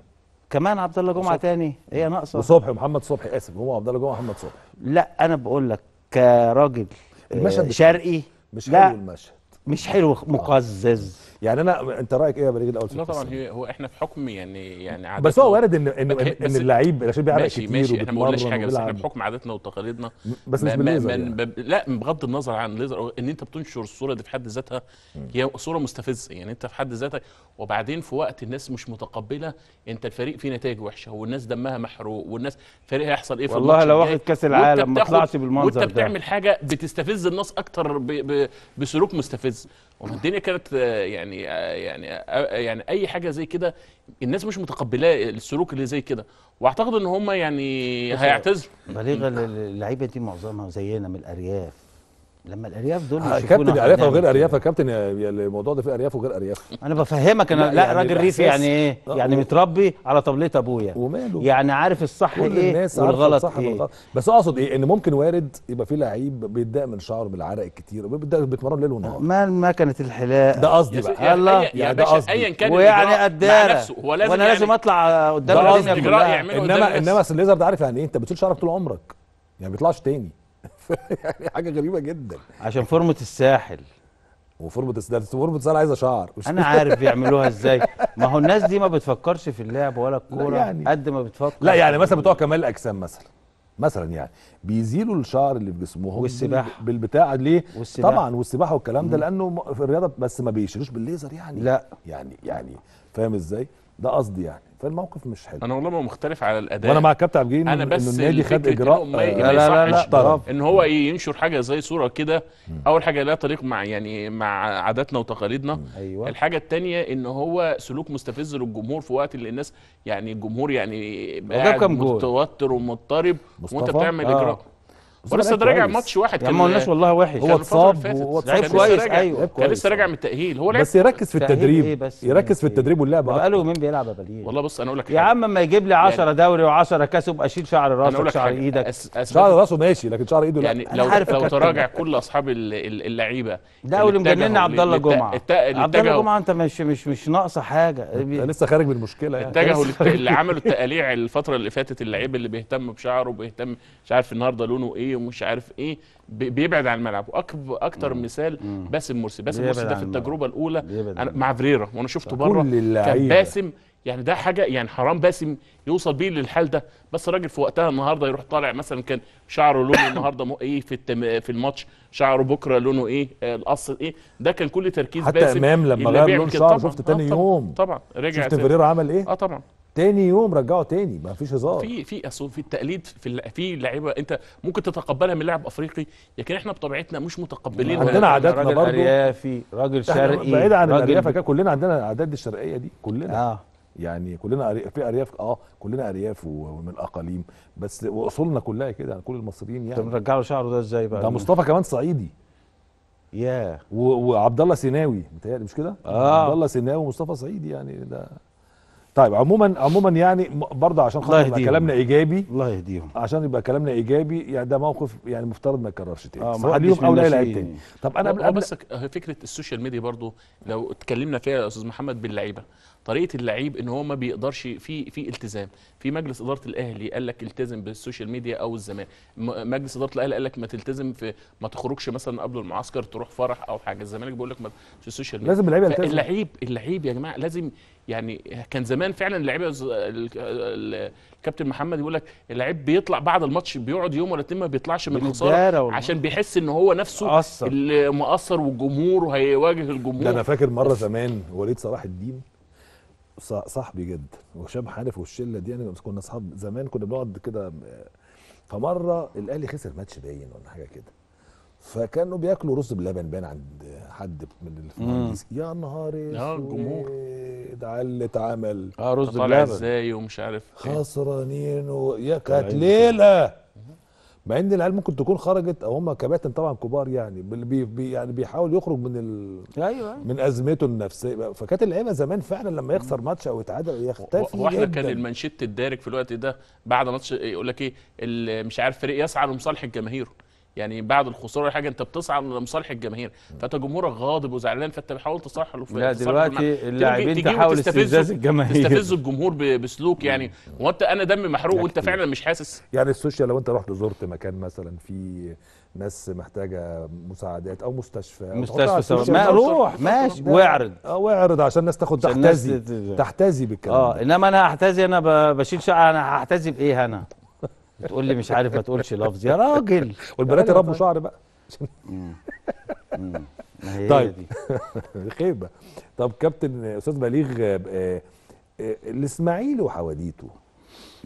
كمان عبد الله جمعه تاني. هي ناقصة. وصبحي محمد صبحي آسف. هو عبد الله جمعة محمد صبحي. لا أنا بقول لك كراجل المشهد آه، شرقي. مش حلو المشهد. مش حلو مقزز. يعني أنا أنت رأيك إيه يا بريد الأول في لا طبعا؟ هي هو إحنا في حكم يعني يعني بس هو وارد إن إن بس- اللعيب عشان بيعرق ماشي كتير ماشي إحنا ما قلناش حاجة بس إحنا. بحكم عاداتنا وتقاليدنا بس مش بالليزر ما- يعني. ب- لا بغض النظر عن الليزر إن أنت بتنشر الصورة دي في حد ذاتها هي صورة مستفزة يعني أنت في حد ذاتك وبعدين في وقت الناس مش متقبلة أنت الفريق فيه نتائج وحشة والناس دمها محروق والناس فريق هيحصل إيه في والله لو. واخد كأس وأنت العالم ما طلعش بالمنظر وأنت ده بتعمل حاجة بتستفز الناس أكتر ب ب بسلوك مستفز وما الدنيا كانت آه، يعني يعني يعني أي حاجة زي كده الناس مش متقبلاه السلوك اللي زي كده. وأعتقد إن هم يعني هيعتذروا. بليغ ال- اللعيبه دي معظمها زينا من الأرياف. لما الأرياف دول آه، كابتن ارياف وغير كده. ارياف يا كابتن الموضوع ده فيه أرياف وغير أرياف. أنا بفهمك. أنا لا، لا, يعني راجل ريفي يعني إيه؟ آه، يعني متربي على طبلية أبويا. وماله. يعني عارف الصح كل إيه والغلط الصح إيه. بس أقصد إيه؟ إن ممكن وارد يبقى في لعيب بيتضايق من شعره بالعرق الكتير بيتمرن ليل ونهار. ما مكنه الحلاقة. ده قصدي بقى. يا يعني ده قصدي. ايا كان ويعني نفسه. هو لازم وأنا يعني لازم أطلع قدام الدنيا كلها. انما. إنما الليزر ده عارف يعني إيه؟ أنت بتشيل شعرك طول عمرك. يعني ما بيطلعش تاني. يعني حاجة غريبة جدا. عشان فورمة الساحل. وفورمة السداد فورمة السداد عايزة شعر. أنا عارف بيعملوها إزاي. ما هو الناس دي ما بتفكرش في اللعب ولا الكورة يعني. قد ما بتفكر لا يعني مثلا بتوع كمال الأجسام مثلا. مثلا يعني بيزيلوا الشعر اللي في جسمهم والسباحة. بال- بالبتاع ليه والسباحة. طبعا والسباحة والكلام ده لأنه في الرياضة بس ما بيشيلوش بالليزر يعني. لا. يعني يعني فاهم إزاي؟ ده قصدي يعني. فالموقف مش حلو أنا والله ما مختلف على الاداء وأنا مع الكابتن عبد الجليل أنا بس النادي خد إجراء ما- لا لا لا برافو. إن هو ينشر حاجة زي صورة كده أول حاجة لا طريق مع يعني مع عاداتنا وتقاليدنا أيوه الحاجة الثانية إن هو سلوك مستفز للجمهور في وقت اللي الناس يعني الجمهور يعني قاعد؟ متوتر ومضطرب وأنت؟ بتعمل آه. إجراء ولسه راجع. ماتش واحد عم ما قلناش والله وحش كان هو اتصاب اللي. هو كان لسه كويس، راجع- أيوه. كان لسه راجع من التأهيل هو لعب بس يركز في التدريب إيه بس؟ يركز في؟ التدريب واللعب بقاله أكتر. يومين بيلعب يا بليغ والله بص أنا أقول لك يا. عم ما يجيب لي 10 دوري و10 كاس وابقى اشيل شعر أنا أقول راسك لك شعر. إيدك شعر راسه ماشي لكن شعر إيده لا يعني لو لو. تراجع كل أصحاب ال- ال- اللعيبة ده واللي اتجهوا مجننا عبد الله جمعة اللي عبد الله جمعة أنت مش مش مش ناقصة حاجة لسه خارج من المشكلة يعني اتجهوا. اللي عملوا التقاليع الفترة اللي فاتت اللعيب اللي بيهتم بشعره وبيهتم مش عارف النهارده لونه إيه ومش عارف إيه بي- بيبعد عن الملعب. وأكبر أكتر مثال باسم مرسي. باسم مرسي ده في. التجربة الأولى. أنا مع فريرا وأنا شفته بره. كل كان باسم يعني ده حاجة يعني حرام باسم يوصل بيه للحال ده. بس الراجل في وقتها النهارده يروح طالع مثلا كان شعره لونه النهارده مو إيه في التم... في الماتش شعره بكرة لونه إيه القص إيه. ده كان كل تركيز حتى باسم إمام لما غير لون شعره. شفت تاني آه طبعاً. يوم. طبعا. رجع شفت. فيريرا عمل إيه؟ آه طبعا. تاني يوم رجعه تاني ما فيش هزار في في أصل في التقليد في في لعيبة أنت ممكن تتقبلها من لاعب أفريقي لكن إحنا بطبيعتنا مش متقبلين عندنا عاداتنا راجل برضو. أريافي راجل إحنا شرقي بعيد عن الارياف كلنا عندنا العادات الشرقية دي كلنا آه يعني كلنا. في أرياف آه كلنا أرياف ومن الاقاليم بس واصولنا كلها كده يعني كل المصريين يعني مرجع له شعره ده إزاي بقى ده مصطفى كمان صعيدي ياه وعبد الله سيناوي متهيألي مش كده؟ آه. عبد الله سيناوي ومصطفى صعيدي يعني ده طيب عموما عموما يعني برضه عشان خاطر يبقى. كلامنا إيجابي. الله يهديهم. عشان يبقى كلامنا إيجابي يعني ده موقف يعني مفترض ما يتكررش تاني. آه، سواء ليهم أو لاي لعيب. تاني طب أنا قبل هو قبل بس ك- فكرة ال social media برضو لو اتكلمنا فيها يا أستاذ محمد باللعيبة. طريقة اللعيب إن هو ما بيقدرش في في التزام. في مجلس إدارة الأهلي قال لك التزم بال social media أو الزمان. م- مجلس إدارة الأهلي قال لك ما تلتزم في ما تخرجش مثلا قبل المعسكر تروح فرح أو حاجة. الزمالك بيقول لك ما في السوشيال ميديا. لازم اللعيبة يلتزموا. اللعيب اللعيب يا جماعة لازم يعني كان زمان فعلا اللعيبة الكابتن محمد يقول لك اللعيب بيطلع بعد الماتش بيقعد يوم ولا اتنين ما بيطلعش من الخساره. عشان بيحس إن هو نفسه قصر. اللي مقصر والجمهور وهيواجه ده أنا الجمهور فاكر مرة زمان وليد صلاح الدين صاحبي جدا وهشام حنفي والشلة دي يعني كنا أصحاب زمان كنا بنقعد كده فمرة الأهلي خسر ماتش باين ولا حاجة كده فكانوا بياكلوا رز بلبن باين عند حد من المهندس يا نهار آه، الجمهور. على اللي اتعمل. آه رز طالع بلبن. إزاي ومش عارف إيه. خسرانين ويا كانت ليلة. مع إن العيال ممكن تكون خرجت أو هم كباتن طبعا كبار يعني بي يعني بيحاول يخرج من ال أيوه. من أزمته النفسية. فكانت اللعيبة زمان فعلا لما يخسر ماتش أو يتعادل يختفي هو إحنا جدا. كان المانشيت الدارج في الوقت ده بعد ماتش يقول لك إيه مش عارف فريق يسعى لمصالح الجماهير. يعني بعد الخسارة ولا حاجة أنت بتسعى لمصالح الجماهير. فأنت جمهورك غاضب وزعلان فأنت بتحاول له لا تصالحه معاه. دلوقتي اللاعبين تحاول استفزاز الجماهير. تستفز الجمهور بسلوك يعني. هو أنت أنا دمي محروق لا وانت. فعلا مش حاسس؟ يعني السوشيال لو أنت رحت زرت مكان مثلا في ناس محتاجة مساعدات أو مستشفى مستشفى سوا السوشيال ما. روح ماشي واعرض. آه واعرض عشان الناس تاخد تت- تحتذي بالكلام آه. إنما أنا هحتذي أنا ب- بشيل شقه أنا هحتذي بإيه أنا؟ بتقول لي مش عارف ما تقولش لفظ يا راجل. والبنات يربوا شعر بقى. طيب. خيبة. طب كابتن أستاذ بليغ آه، آه، الاسماعيلي وحواديته.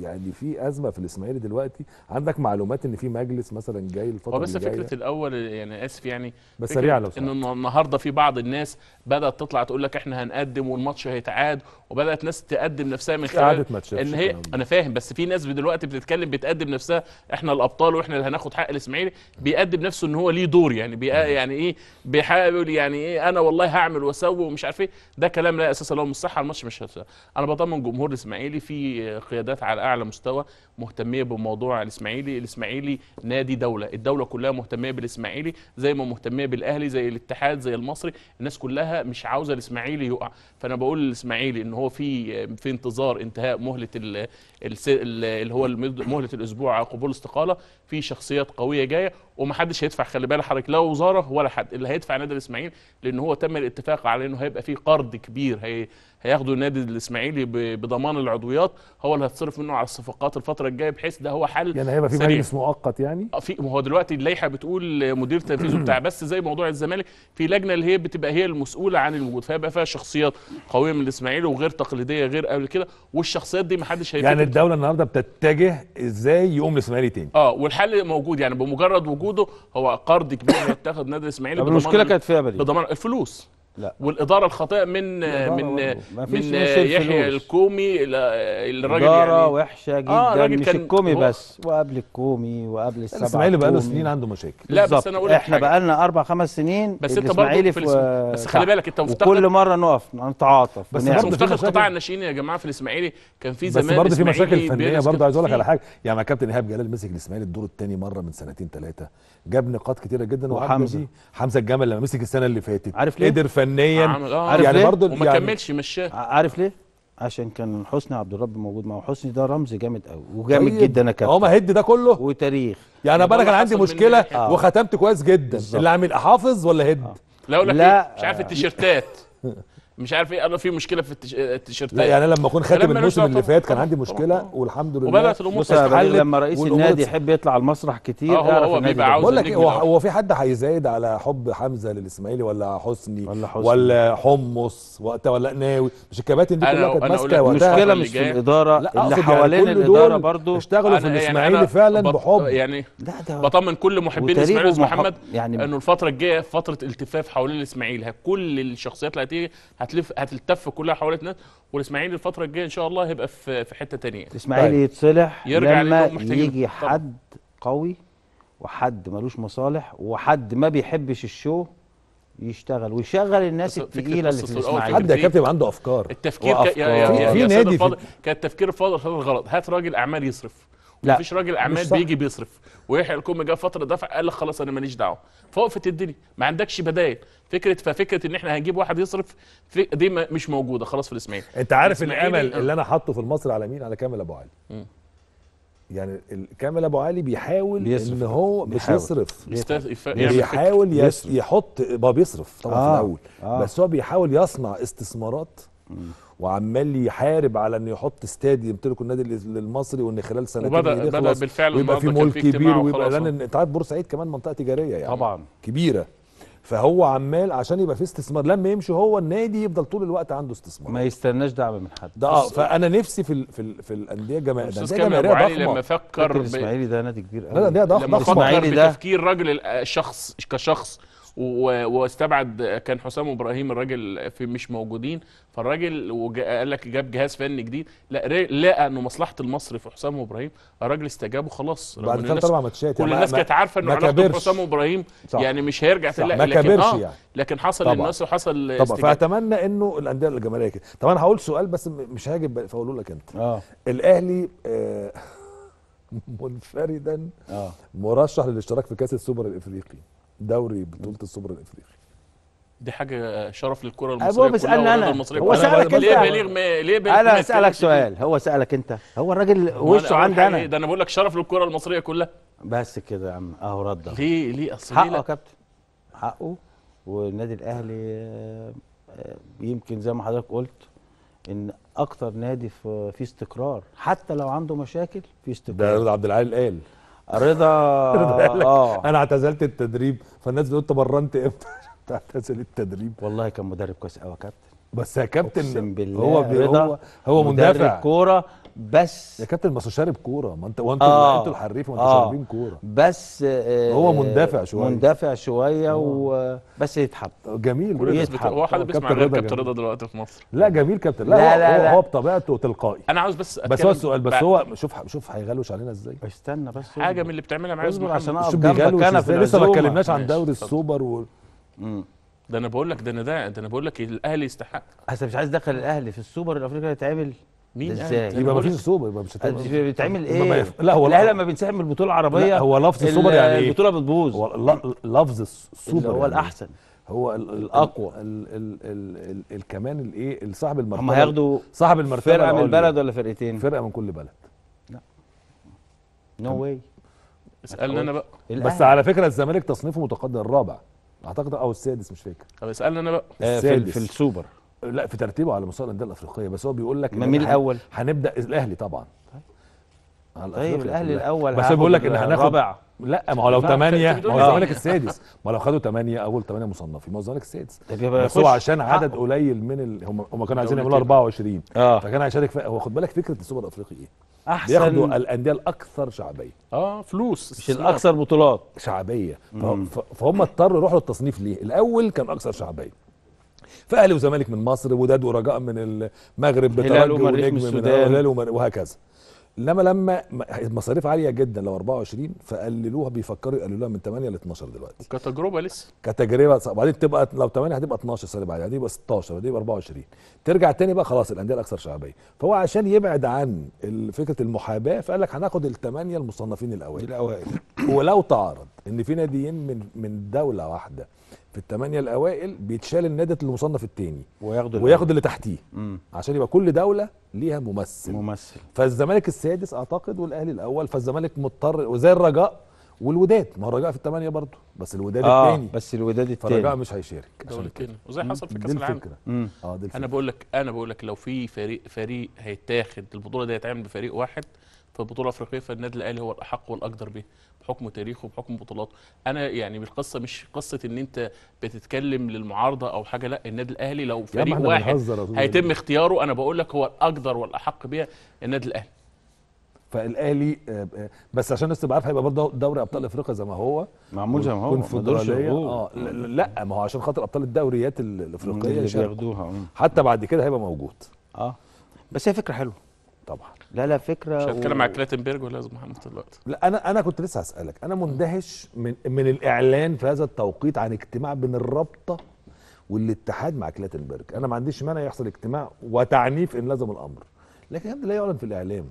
يعني في أزمة في الإسماعيلي دلوقتي. عندك معلومات إن في مجلس مثلا جاي الفترة بس اللي جاية؟ فكرة الأول يعني آسف يعني بس سريع لو إن النهارده في بعض الناس بدأت تطلع تقول لك إحنا هنقدم والماتش هيتعاد وبدأت ناس تقدم نفسها من خلال إن هي. أنا فاهم بس في ناس دلوقتي بتتكلم بتقدم نفسها إحنا الأبطال وإحنا اللي هناخد حق الإسماعيلي. بيقدم نفسه إن هو ليه دور يعني بي يعني إيه بيحاول يعني إيه أنا والله هعمل وأسوي ومش عارف إيه. ده كلام لا أساس له من الصحه الماتش مش هت... أنا بطمن جمهور الإسماعيلي في قيادات على اعلى مستوى مهتمية بموضوع الإسماعيلي. الإسماعيلي نادي دولة. الدولة كلها مهتمية بالإسماعيلي زي ما مهتمية بالأهلي زي الاتحاد زي المصري. الناس كلها مش عاوزة الإسماعيلي يقع. فأنا بقول للإسماعيلي إن هو في في انتظار انتهاء مهلة اللي هو مهلة الأسبوع على قبول استقاله في شخصيات قوية جاية ومحدش هيدفع خلي بالك حضرتك لا وزارة ولا حد. اللي هيدفع نادي الإسماعيلي لأن هو تم الاتفاق على إنه هيبقى في قرض كبير. هي هياخده النادي الإسماعيلي بضمان العضويات. هو اللي هتصرف منه على الصفقات الفترة الجاية بحيث ده هو حل يعني هيبقى في سريع. مجلس مؤقت يعني؟ آه، في ما هو دلوقتي اللائحة بتقول مدير تنفيذي بتاع بس زي موضوع الزمالك في لجنة اللي هي بتبقى هي المسؤولة عن الوجود فيبقى فيها شخصيات قوية من الإسماعيلي وغير تقليدية غير قبل كده والشخصيات دي محدش هيفكر يعني الدولة النهارده بتتجه إزاي يقوم الإسماعيلي تاني؟ آه والحل موجود يعني بمجرد وجوده هو قرض كبير هيتاخد نادي الإسماعيلي المشكلة ال- كانت فيها بدي بضمان الفلوس. لا. والإدارة الخاطئة من من من يحيى. الكومي ال- الراجل إدارة يعني وحشة جدا آه، راجل مش الكومي بس وقبل الكومي وقبل السبعة الإسماعيلي بقاله. سنين عنده مشاكل لا، بس بالظبط. أنا أقول لك إحنا حاجة. بقالنا أربع خمس سنين بس أنت برضه في الإسم- في بس خلي بالك أنت مفتقد وكل مرة نقف نتعاطف بس بس. في مفتقد. قطاع الناشئين يا جماعة في الإسماعيلي كان في بس زمان برضه في مشاكل فنية برضه عايز أقول لك. على حاجة يعني كابتن إيهاب جلال مسك الإسماعيلي الدور الثاني مرة من سنتين ثلاثة جاب نقاط كتيرة جدا. بيه. حمزة الجمل لما مسك السنة اللي فاتت عارف ليه؟ قدر فنيا عمل- آه. عارف يعني ليه؟ برضه وما يعني كملش مشاه عارف ليه؟ عشان كان حسني عبد الرب موجود معه حسني ده رمز جامد قوي وجامد طيب، جدا هو كابتن ما هد ده كله وتاريخ يعني أنا اللي أنا عندي مشكلة. آه. وختمت كويس جدا بالظبط. اللي عامل حافظ ولا هد لا أقول لك لا. إيه؟ مش عارف التيشيرتات مش عارف إيه أنا في مشكلة في التيش- التيشيرتات لا يعني أنا لما أكون خاتم الموسم اللي. فات كان. عندي. مشكلة طبعاً. والحمد لله وبدأت الأمور تتحل لما رئيس النادي يحب يطلع على المسرح كتير آه، هو- هو بيبقى عاوز بقول لك النجم هو. هو في حد هيزايد على حب حمزة للإسماعيلي ولا حسني ولا حسني. ولا حمص وقتها ولا ناوي مش الكباتن دي كلها كانت ماسكة وقتها المشكلة مش في الإدارة لا اللي يعني حوالين الإدارة برضو اشتغلوا في يعني الإسماعيلي فعلا بحب يعني لا ده بطمن كل محبين الاسماعيلي محمد يعني- إنه الفترة الجاية فترة التفاف حوالين الإسماعيلي كل الشخصيات اللي هتيجي هتلف هتلتف كلها حوالين الناس والاسماعيلي الفترة الجاية إن شاء الله هيبقى في في حتة تانية الاسماعيلي طيب. يتصلح يرجع لما يجي طبعا. حد قوي وحد ملوش مصالح وحد ما بيحبش الشو يشتغل ويشغل الناس التقيلة اللي في الاسماعيلي حد يا كابتن عنده أفكار التفكير ك... يا يا. يا, في يا نادي كان التفكير الفاضل فاضل غلط هات راجل أعمال يصرف لا. مفيش راجل أعمال. بيجي بيصرف ويحيى الكومي جه فترة دفع قال لك خلاص أنا ماليش دعوة فوقفت الدنيا ما عندكش بدايل فكره ففكرة إن إحنا هنجيب واحد يصرف في دي ما- مش موجودة خلاص في الإسماعيلي أنت عارف الامل آه. اللي أنا حاطه في المصري على مين على كامل أبو علي مم. يعني كامل أبو علي بيحاول بيصرف. ان هو مش بيحاول. يصرف. بيحاول يصرف. يحط هو بيصرف طبعا آه. في الأول آه. بس هو بيحاول يصنع استثمارات وعمال يحارب على إنه يحط استاد يمتلكه النادي ال- المصري وان خلال سنتين يخلص بدأ بالفعل ويبقى في مول كبير ويبقى. لأن انت عارف بورسعيد كمان منطقة تجارية يعني. طبعا. كبيرة. فهو عمال عشان يبقى في استثمار لما يمشي هو النادي يفضل طول الوقت عنده استثمار. ما يستناش دعم من حد. ده آه فأنا نفسي في ال في ال في الأندية الجماهيريه أستاذ الأندية كامل ابو علي لما فكر. الإسماعيلي ده نادي كبير لا لا قوي ده ضخم الإسماعيلي ده- بتفكير راجل ال- الشخص كشخص و- واستبعد كان حسام إبراهيم الراجل في مش موجودين. فالراجل قال لك جاب جهاز فني جديد. لا لقى إنه مصلحة المصري في حسام إبراهيم الراجل استجاب وخلاص بعد ثلاث الناس- أربع ماتشات كل يعني الناس ما- كانت عارفة إنه ما علاقته كبرش. بحسام إبراهيم صح. يعني مش هيرجع صح، لا ما لكن كبرش آه يعني. لكن حصل طبعا. للناس وحصل طبعا. فأتمنى إنه الأندية الجماهيرية كده. طب أنا هقول سؤال بس مش هاجاوب فأقوله لك أنت. آه. الأهلي آه منفردا آه. مرشح للاشتراك في كأس السوبر الإفريقي. دوري بطولة السوبر الإفريقي دي حاجة شرف للكرة هو المصرية أنا. والرياضة المصرية هو كلها. سألك ليه أنت. بليغ ما ليه بليغ أنا أسألك؟ سؤال هو سألك أنت هو الراجل هو وشه عندي أنا؟ ده أنا بقول لك شرف للكرة المصرية كلها بس كده يا عم أهو رد. ليه ليه أصل حقه يا؟ كابتن حقه والنادي الأهلي آه، آه، يمكن زي ما حضرتك قلت إن أكتر نادي في في استقرار حتى لو عنده مشاكل في ده استقرار رضا عبد العال قال رضا. لك آه. أنا اعتزلت التدريب فالناس بتقول تمرنت إمتى؟ تعتزل التدريب. والله كان مدرب كويس قوي يا كابتن. بس يا كابتن هو رضا هو هو مدرب مندفع كورة. بس يا كابتن ما شارب كورة ما انت وانتوا آه. أنتوا الحريف وانتوا آه. شاربين كورة بس آه، هو مندفع شوية. مندفع شوية وبس يتحب جميل. بت- هو حد آه، بيسمع كابتن غير رضا كابتن. رضا دلوقتي في مصر لا جميل كابتن لا, لا، لا, لا، هو, لا. هو بطبيعته تلقائي أنا عاوز بس بس هو السؤال بس هو شوف شوف هيغلوش علينا إزاي استنى بس حاجة. من اللي بتعملها معايا اصبر. عشان أقف جنبك أنا في لسه ما. اتكلمناش عن دوري. السوبر و... ده أنا بقول لك ده أنا ده ده أنا بقول لك الأهلي يستحق اصل مش عايز ادخل الأهلي في السوبر الأفريقي يتعمل مين؟ إزاي؟ يبقى ما بقول فيش لك- سوبر يبقى مش هتعمل بيتعمل إيه؟ يف- لا هو الأهلي لا لما بينسحب من البطولة العربية لا هو لفظ ال- السوبر يعني إيه؟ البطولة بتبوظ. هو لفظ السوبر اللي هو يعني؟ الأحسن. هو ال- ال- الأقوى. ال ال ال ال كمان الايه صاحب المرتبة. هم هياخدوا صاحب المرتبة فرقة من. البلد ولا فرقتين؟ فرقة من كل بلد. نو واي اسألني أنا بقى. بس على فكرة الزمالك تصنيفه متقدم الرابع أعتقد أو السادس مش فاكر. طب اسألني أنا بقى. في, السادس. في السوبر. لا في ترتيبه على مستوى الأندية الأفريقية بس هو بيقول لك مين الأول هنبدأ الأهلي طبعا على طيب الأهلي. الأول بس بيقول لك إن هناخد الرابع لا ما هو لو لا، 8 أنت ما هو الزمالك إيه؟ السادس ما لو خدوا 8 أول 8 مصنفين ما هو الزمالك السادس طب يبقى بس هو عشان عدد. قليل من ال... هم هم كانوا عايزين يعملوا دولتين. 24 آه فكان هيشارك في... هو خد بالك فكرة السوبر الأفريقي إيه؟ أحسن بياخدوا الأندية الأكثر شعبية آه فلوس مش الأكثر بطولات شعبية ف... مم. ف... فهم اضطروا يروحوا للتصنيف ليه؟ الأول كان أكثر شعبية فأهلي وزمالك من مصر وداد ورجاء من المغرب بترجي ونجم من السودان. هلال ومر- وهكذا. إنما لما المصاريف عالية جدا لو 24 فقللوها بيفكروا يقللوها من 8 ل 12 دلوقتي. كتجربة لسه. كتجربة صعبة. بعدين تبقى لو 8 هتبقى 12 سنة بعدين هتبقى 16 هتبقى 24 ترجع تاني بقى خلاص الأندية الأكثر شعبية. فهو عشان يبعد عن فكرة المحاباة فقال لك هناخد الثمانيه المصنفين الأوائل. الأوائل. ولو تعارض إن في ناديين من من دولة واحدة في الثمانيه الأوائل بيتشال النادي اللي مصنف الثاني وياخدوا وياخد اللي تحتيه مم. عشان يبقى كل دولة ليها ممثل. ممثل. فالزمالك السادس أعتقد والأهلي الأول فالزمالك مضطر وزي الرجاء والوداد. ما هو الرجاء في الثمانيه برضه بس الوداد آه الثاني بس الوداد فالرجاء التاني مش هيشارك عشان كده. وزي حصل في كأس العالم. آه دي الفكرة. أنا بقول لك أنا بقول لك لو في فريق فريق هيتاخد البطولة دي هيتعمل بفريق واحد في البطوله الافريقيه فالنادي الأهلي هو الأحق والأقدر به بحكم تاريخه وبحكم بطولاته أنا يعني بالقصة مش قصة إن أنت بتتكلم للمعارضة أو حاجة لا النادي الأهلي لو فريق واحد هيتم. اختياره أنا بقول لك هو الأقدر والأحق بها النادي الأهلي فالأهلي آه، آه، بس عشان الناس تبقى عارفه هيبقى برضه دوري أبطال أفريقيا زي ما هو معمول زي ما هو كونفدرالية. آه لا- ما هو عشان خاطر أبطال الدوريات ال- الأفريقية اللي. بياخدوها مم. حتى بعد كده هيبقى موجود آه بس هي فكرة حلوة طبعا لا لا فكرة مش و- هتكلم على كلاتنبرج ولا لازم محمد دلوقتي. لا أنا أنا كنت لسه هسألك. أنا مندهش من من الإعلان في هذا التوقيت عن اجتماع بين الرابطة والاتحاد مع كلاتنبرج. أنا ما عنديش مانع يحصل اجتماع وتعنيف إن لزم الأمر. لكن هذا لا يعلن في الإعلام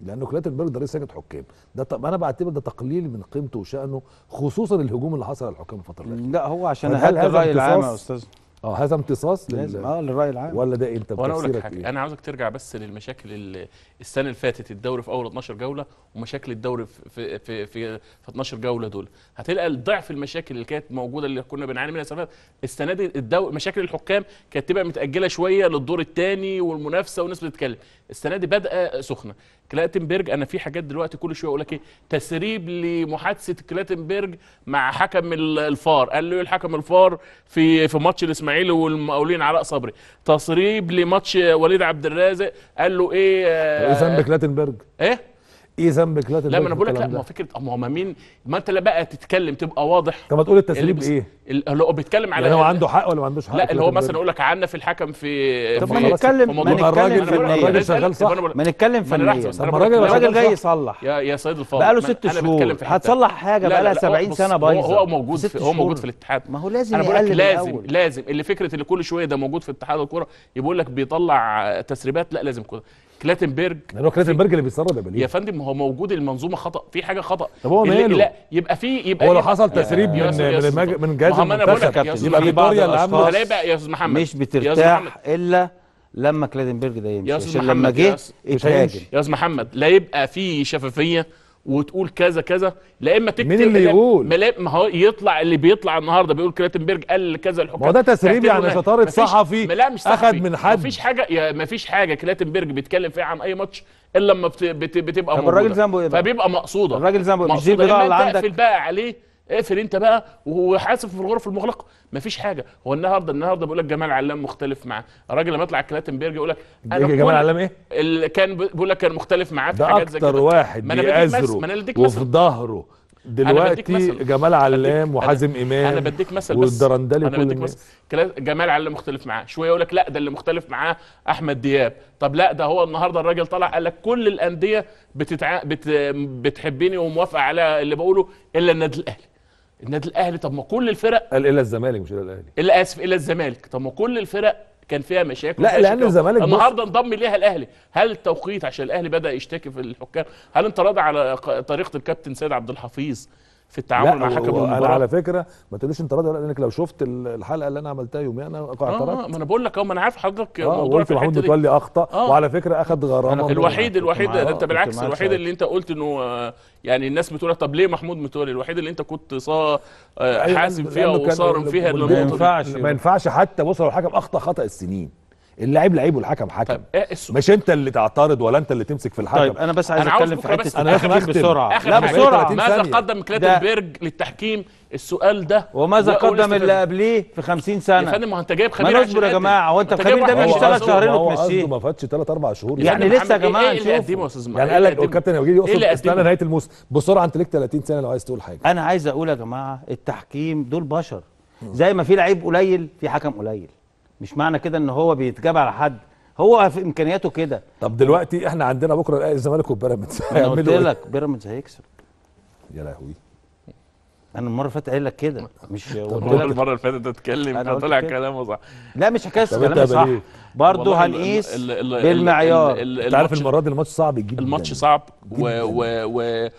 لأنه كلاتنبرج ده رئيس لجنه حكام. ده طب أنا بعتبر ده تقليل من قيمته وشأنه خصوصا الهجوم اللي حصل على الحكام الفترة الاخيره لا هو عشان هل هذا الرأي العام يا؟ أستاذ. آه هذا امتصاص لازم آه للرأي العام ولا ده انت وأنا أقول لك بتفسيرك حاجة إيه؟ أنا عاوزك ترجع بس للمشاكل اللي السنة اللي فاتت الدوري في أول 12 جولة ومشاكل الدوري في في في, في, في 12 جولة دول هتلقى ضعف المشاكل اللي كانت موجودة اللي كنا بنعاني منها السنة. السنة دي الدو... مشاكل الحكام كانت تبقى متأجلة شوية للدور الثاني والمنافسة والناس بتتكلم السنة دي بادئه سخنة. كلاتنبرج أنا في حاجات دلوقتي كل شوية أقول لك إيه تسريب لمحادثة كلاتنبرج مع حكم ال- الفار. قال له إيه الحكم الفار في في ماتش الإسماعيلي والمقاولين علاء صبري. تسريب لماتش وليد عبد الرازق. قال له إيه إيه آه، ذنب كلاتنبرج؟ إيه؟ إيه ذنب كلاتنبرج؟ لا ما أنا في بقول لك لا ما فكرة ما هو ما مين ما أنت لا بقى تتكلم تبقى واضح طب ما تقول التسريب بس- إيه؟ اللي هو بيتكلم على يعني هو عنده حق ولا ما عندوش حق لا اللي هو؟ مثلا أقول لك عنف الحكم في طب في- ما نتكلم في ما نتكلم في- فنيا الراجل شغال صح. ما نتكلم فنيا طب بقول- الراجل لا، الراجل جاي. يصلح يا يا سيد الفاضل بقاله ما- ست شهور في. هتصلح حاجة لا، لا، بقالها لا، 70 بص، سنة هو- بايظة هو موجود في هو موجود. في الاتحاد ما هو لازم أنا بقول لك يقلل لازم. لازم اللي فكرة اللي كل شوية ده موجود في اتحاد الكورة يقول لك بيطلع تسريبات لا لازم كده كلاتنبرج هو كلاتنبرج اللي بيسرب يا بليل يا فندم هو موجود المنظومة خطأ في حاجة خطأ طب هو ماله؟ لا يبقى في يبقى هو لو حصل تسريب من من من جهاز المنتخب يبقى في بعض فيتوريا اللي عامله يا أستاذ محمد مش بترتاح. إلا لما كلادنبرج ده يمشي عشان لما جه اتهاجم. يا أستاذ محمد لا يبقى في شفافية وتقول كذا كذا لا إما تكتب مين اللي لا- يقول؟ ما, هو يطلع اللي بيطلع النهارده بيقول كلاتنبرج قال كذا الحكام ما هو ده تسريب يعني مفيش- صحفي لا مش صحفي من حد. مفيش حاجة يا مفيش حاجة كلاتنبرج بيتكلم فيها عن أي ماتش إلا لما بت بت بتبقى موجوده الراجل ذنبه إيه بقى؟ فبيبقى مقصودة الراجل ذنبه إيه؟ مش دي إما اللي عندك؟ بقى عليه اقفل انت بقى وهو حاسب في الغرف المغلقة. مفيش حاجة. هو النهارده النهارده بيقول لك جمال علام مختلف معاه. الراجل لما يطلع كلاتنبرج يقول لك إيه جمال علام إيه؟ اللي كان بيقول لك كان مختلف معاه في ده حاجات زي أكتر كده. واحد أنا بديك مثل بيأزره أنا وفي ظهره. دلوقتي. جمال علام وحازم أنا- إمام أنا بديك مثل بس. والدرندلي أنا بديك مثل. جمال علام مختلف معاه. شوية يقول لك لا ده اللي مختلف معاه أحمد دياب. طب لا ده هو النهارده الراجل طلع قال لك كل الأندية بتتع... بت... بتحبني وموافقة على اللي بقوله إلا النادي الأهلي. النادي الاهلي. طب ما كل الفرق قال إلا الزمالك مش إلا الأهلي. إلا آسف إلا الزمالك. طب ما كل الفرق كان فيها مشاكل لا، شكاوى. الزمالك النهارده انضم ليها الأهلي. هل التوقيت عشان الأهلي بدأ يشتكي في الحكام؟ هل انت راضي على طريقة الكابتن سيد عبد الحفيظ؟ في التعامل مع حكم هو أنا المباراة على فكرة ما تقوليش أنت راضي ولا لأنك لو شفت ال- الحلقة اللي أنا عملتها يوميا أنا آه اعترضت ما أنا بقول لك أه ما أنا عارف حضرتك موضوع وقلت في محمود متولي أخطأ آه. وعلى فكرة اخد غرامة الوحيد الوحيد أنت بالعكس الوحيد. اللي أنت قلت إنه آه، يعني الناس بتقول طب ليه محمود متولي الوحيد اللي أنت كنت صا آه، أيوة، حاسم فيها وصارم فيها ما. ينفعش. ما ينفعش حتى بص لو الحكم أخطأ خطأ السنين اللاعب لعيب والحكم حكم. طيب إيه السؤال؟ مش أنت اللي تعترض ولا أنت اللي تمسك في الحكم. طيب أنا بس عايز أتكلم في حتة لازم التحكيم أختم. بسرعة. آخر لا. بسرعة. 30 ماذا. قدم كلاتنبرج للتحكيم؟ السؤال ده وماذا قدم اللي. قبليه في 50 يا سنه فندم ما أنت جايب ما خبير نصبر يا عشان جماعة. هو أنت الخبير ده بيشتغل عشان شهرين وتمشيه ما فاتش 3 4 شهور. يا يعني فندم لسه يا جماعة إيه اللي. قدمه يا أستاذ يعني قال لك قدمه؟ الكابتن يجي إيه يقصد استنى؟ نهاية الموسم بسرعة أنت ليك 30 سنة لو عايز تقول حاجة. أنا عايز أقول يا جماعة التحكيم دول بشر. زي ما في لعيب قليل في حكم قليل. مش معنى كده إن هو بيتجاب على حد. هو في إمكانياته كده. طب دلوقتي إحنا عندنا بكرة الأهلي الزمالك وبيراميدز. أنا قلت إيه؟ لك بيراميدز هيكسب. يا لهوي. أنا المرة اللي فاتت قايل لك كده مش قلت هو لك المرة اللي فاتت اتكلم طلع. كلامه صح لا مش أنت كلامي صح؟ برضه هنقيس ال- ال- ال- بالمعيار ال- ال- أنت عارف المرة دي الماتش صعب جدا الماتش صعب و. و و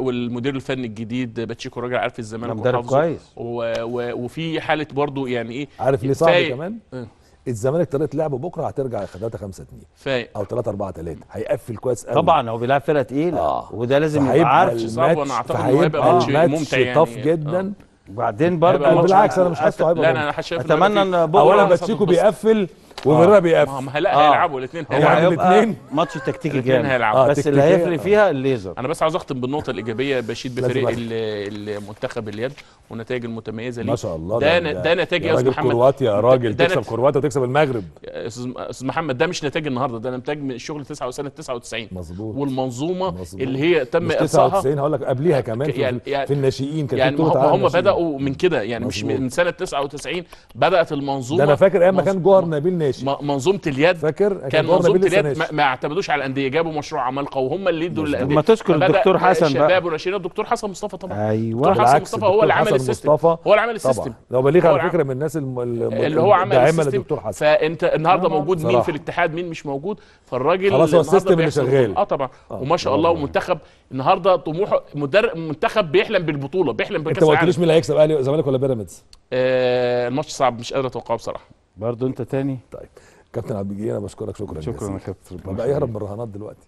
والمدير الفني الجديد باتشيكو راجل عارف الزمالك وحافظه. كويس. وفي حالة برضو يعني إيه عارف ليه صعب. كمان آه. الزمالك طريقة لعبه بكرة هترجع 3 5 2 فايق أو 3 4 3 هيقفل كويس قوي طبعا هو بيلعب فرقة تقيلة آه. وده لازم يبقى عارف صعب أعتقد إنه فهيبقى هيبقى ماتش ممتع يعني. طف آه. جدا وبعدين برضه بالعكس أنا مش حاسه هيبقى لا. أنا شايف أتمنى إن بكرة اولا بس باتشيكو. بيقفل وفيرا ما بيقفل هم لا آه. هيلعبوا الاثنين هيلعبوا الاتنين. ماتش تكتيكي جامد هيلعبوا. آه، بس اللي. هيفرق فيها الليزر أنا بس عاوز اختم بالنقطة الإيجابية بشيد بفريق المنتخب اليد والنتائج المتميزة ليه ما شاء الله ده ده نتائج يا أستاذ راجل محمد كرواتيا يا راجل ده تكسب كرواتيا وتكسب المغرب يا أستاذ محمد ده مش نتائج النهارده ده نتائج من الشغل 9 سنه 99 مظبوط والمنظومة مظبوط. اللي هي تم مش ارسائها 99 هقول لك قبليها كمان في, يعني- في, يعني- الناشئين كان يعني ما هم. بدأوا من كده يعني مش. من سنة 99 بدأت المنظومة ده أنا فاكر أيام ما كان جوهر نبيل السناشي م- منظومة اليد فاكر؟ كان منظومة اليد. ما, ما اعتمدوش على الأندية جابوا مشروع عمالقه وهم اللي ادوا مظبوط. للأندية. ما تشكر الدكتور حسن بقى. الشباب والناشئين الدكتور حسن مصطفى طبعا. أيوه دكتور حسن مصطفى هو الدكتور اللي عمل ال system. هو اللي عمل ال system. لو بليغ على فكرة من الناس. اللي هو عمل ال system. للدكتور حسن. فأنت النهارده آه، موجود مين. في الاتحاد مين مش موجود؟ فالراجل خلاص هو السيستم اللي شغال. آه طبعا. آه، وما شاء الله عليك. ومنتخب النهارده طموحه مدرب منتخب بيحلم بالبطولة بيحلم أنت بكأس ما العالم. قلتليش مين اللي هيكسب أهلي زمالك ولا بيراميدز؟ آه الماتش صعب مش قادر أتوقعه بصراحة. برضو انت تاني؟ طيب. كابتن عبد الجليل أنا بشكرك. شكرا شكرا جزيلا. يا كابتن. بقى يهرب من الرهانات دلوقتي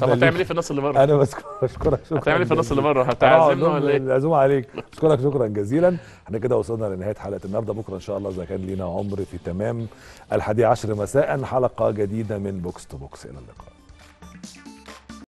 طب هتعمل إيه في الناس اللي بره؟ أنا بشكرك بشكرك. شكرا هتعمل إيه في الناس اللي بره؟ هتعزمنا ولا إيه؟ العزومة عليك. اشكرك شكرا جزيلا. إحنا كده وصلنا لنهاية حلقة النهارده. بكرة إن شاء الله إذا كان لينا عمر في تمام. الحادي عشر مساء حلقة جديدة من بوكس تو بوكس. إلى اللقاء.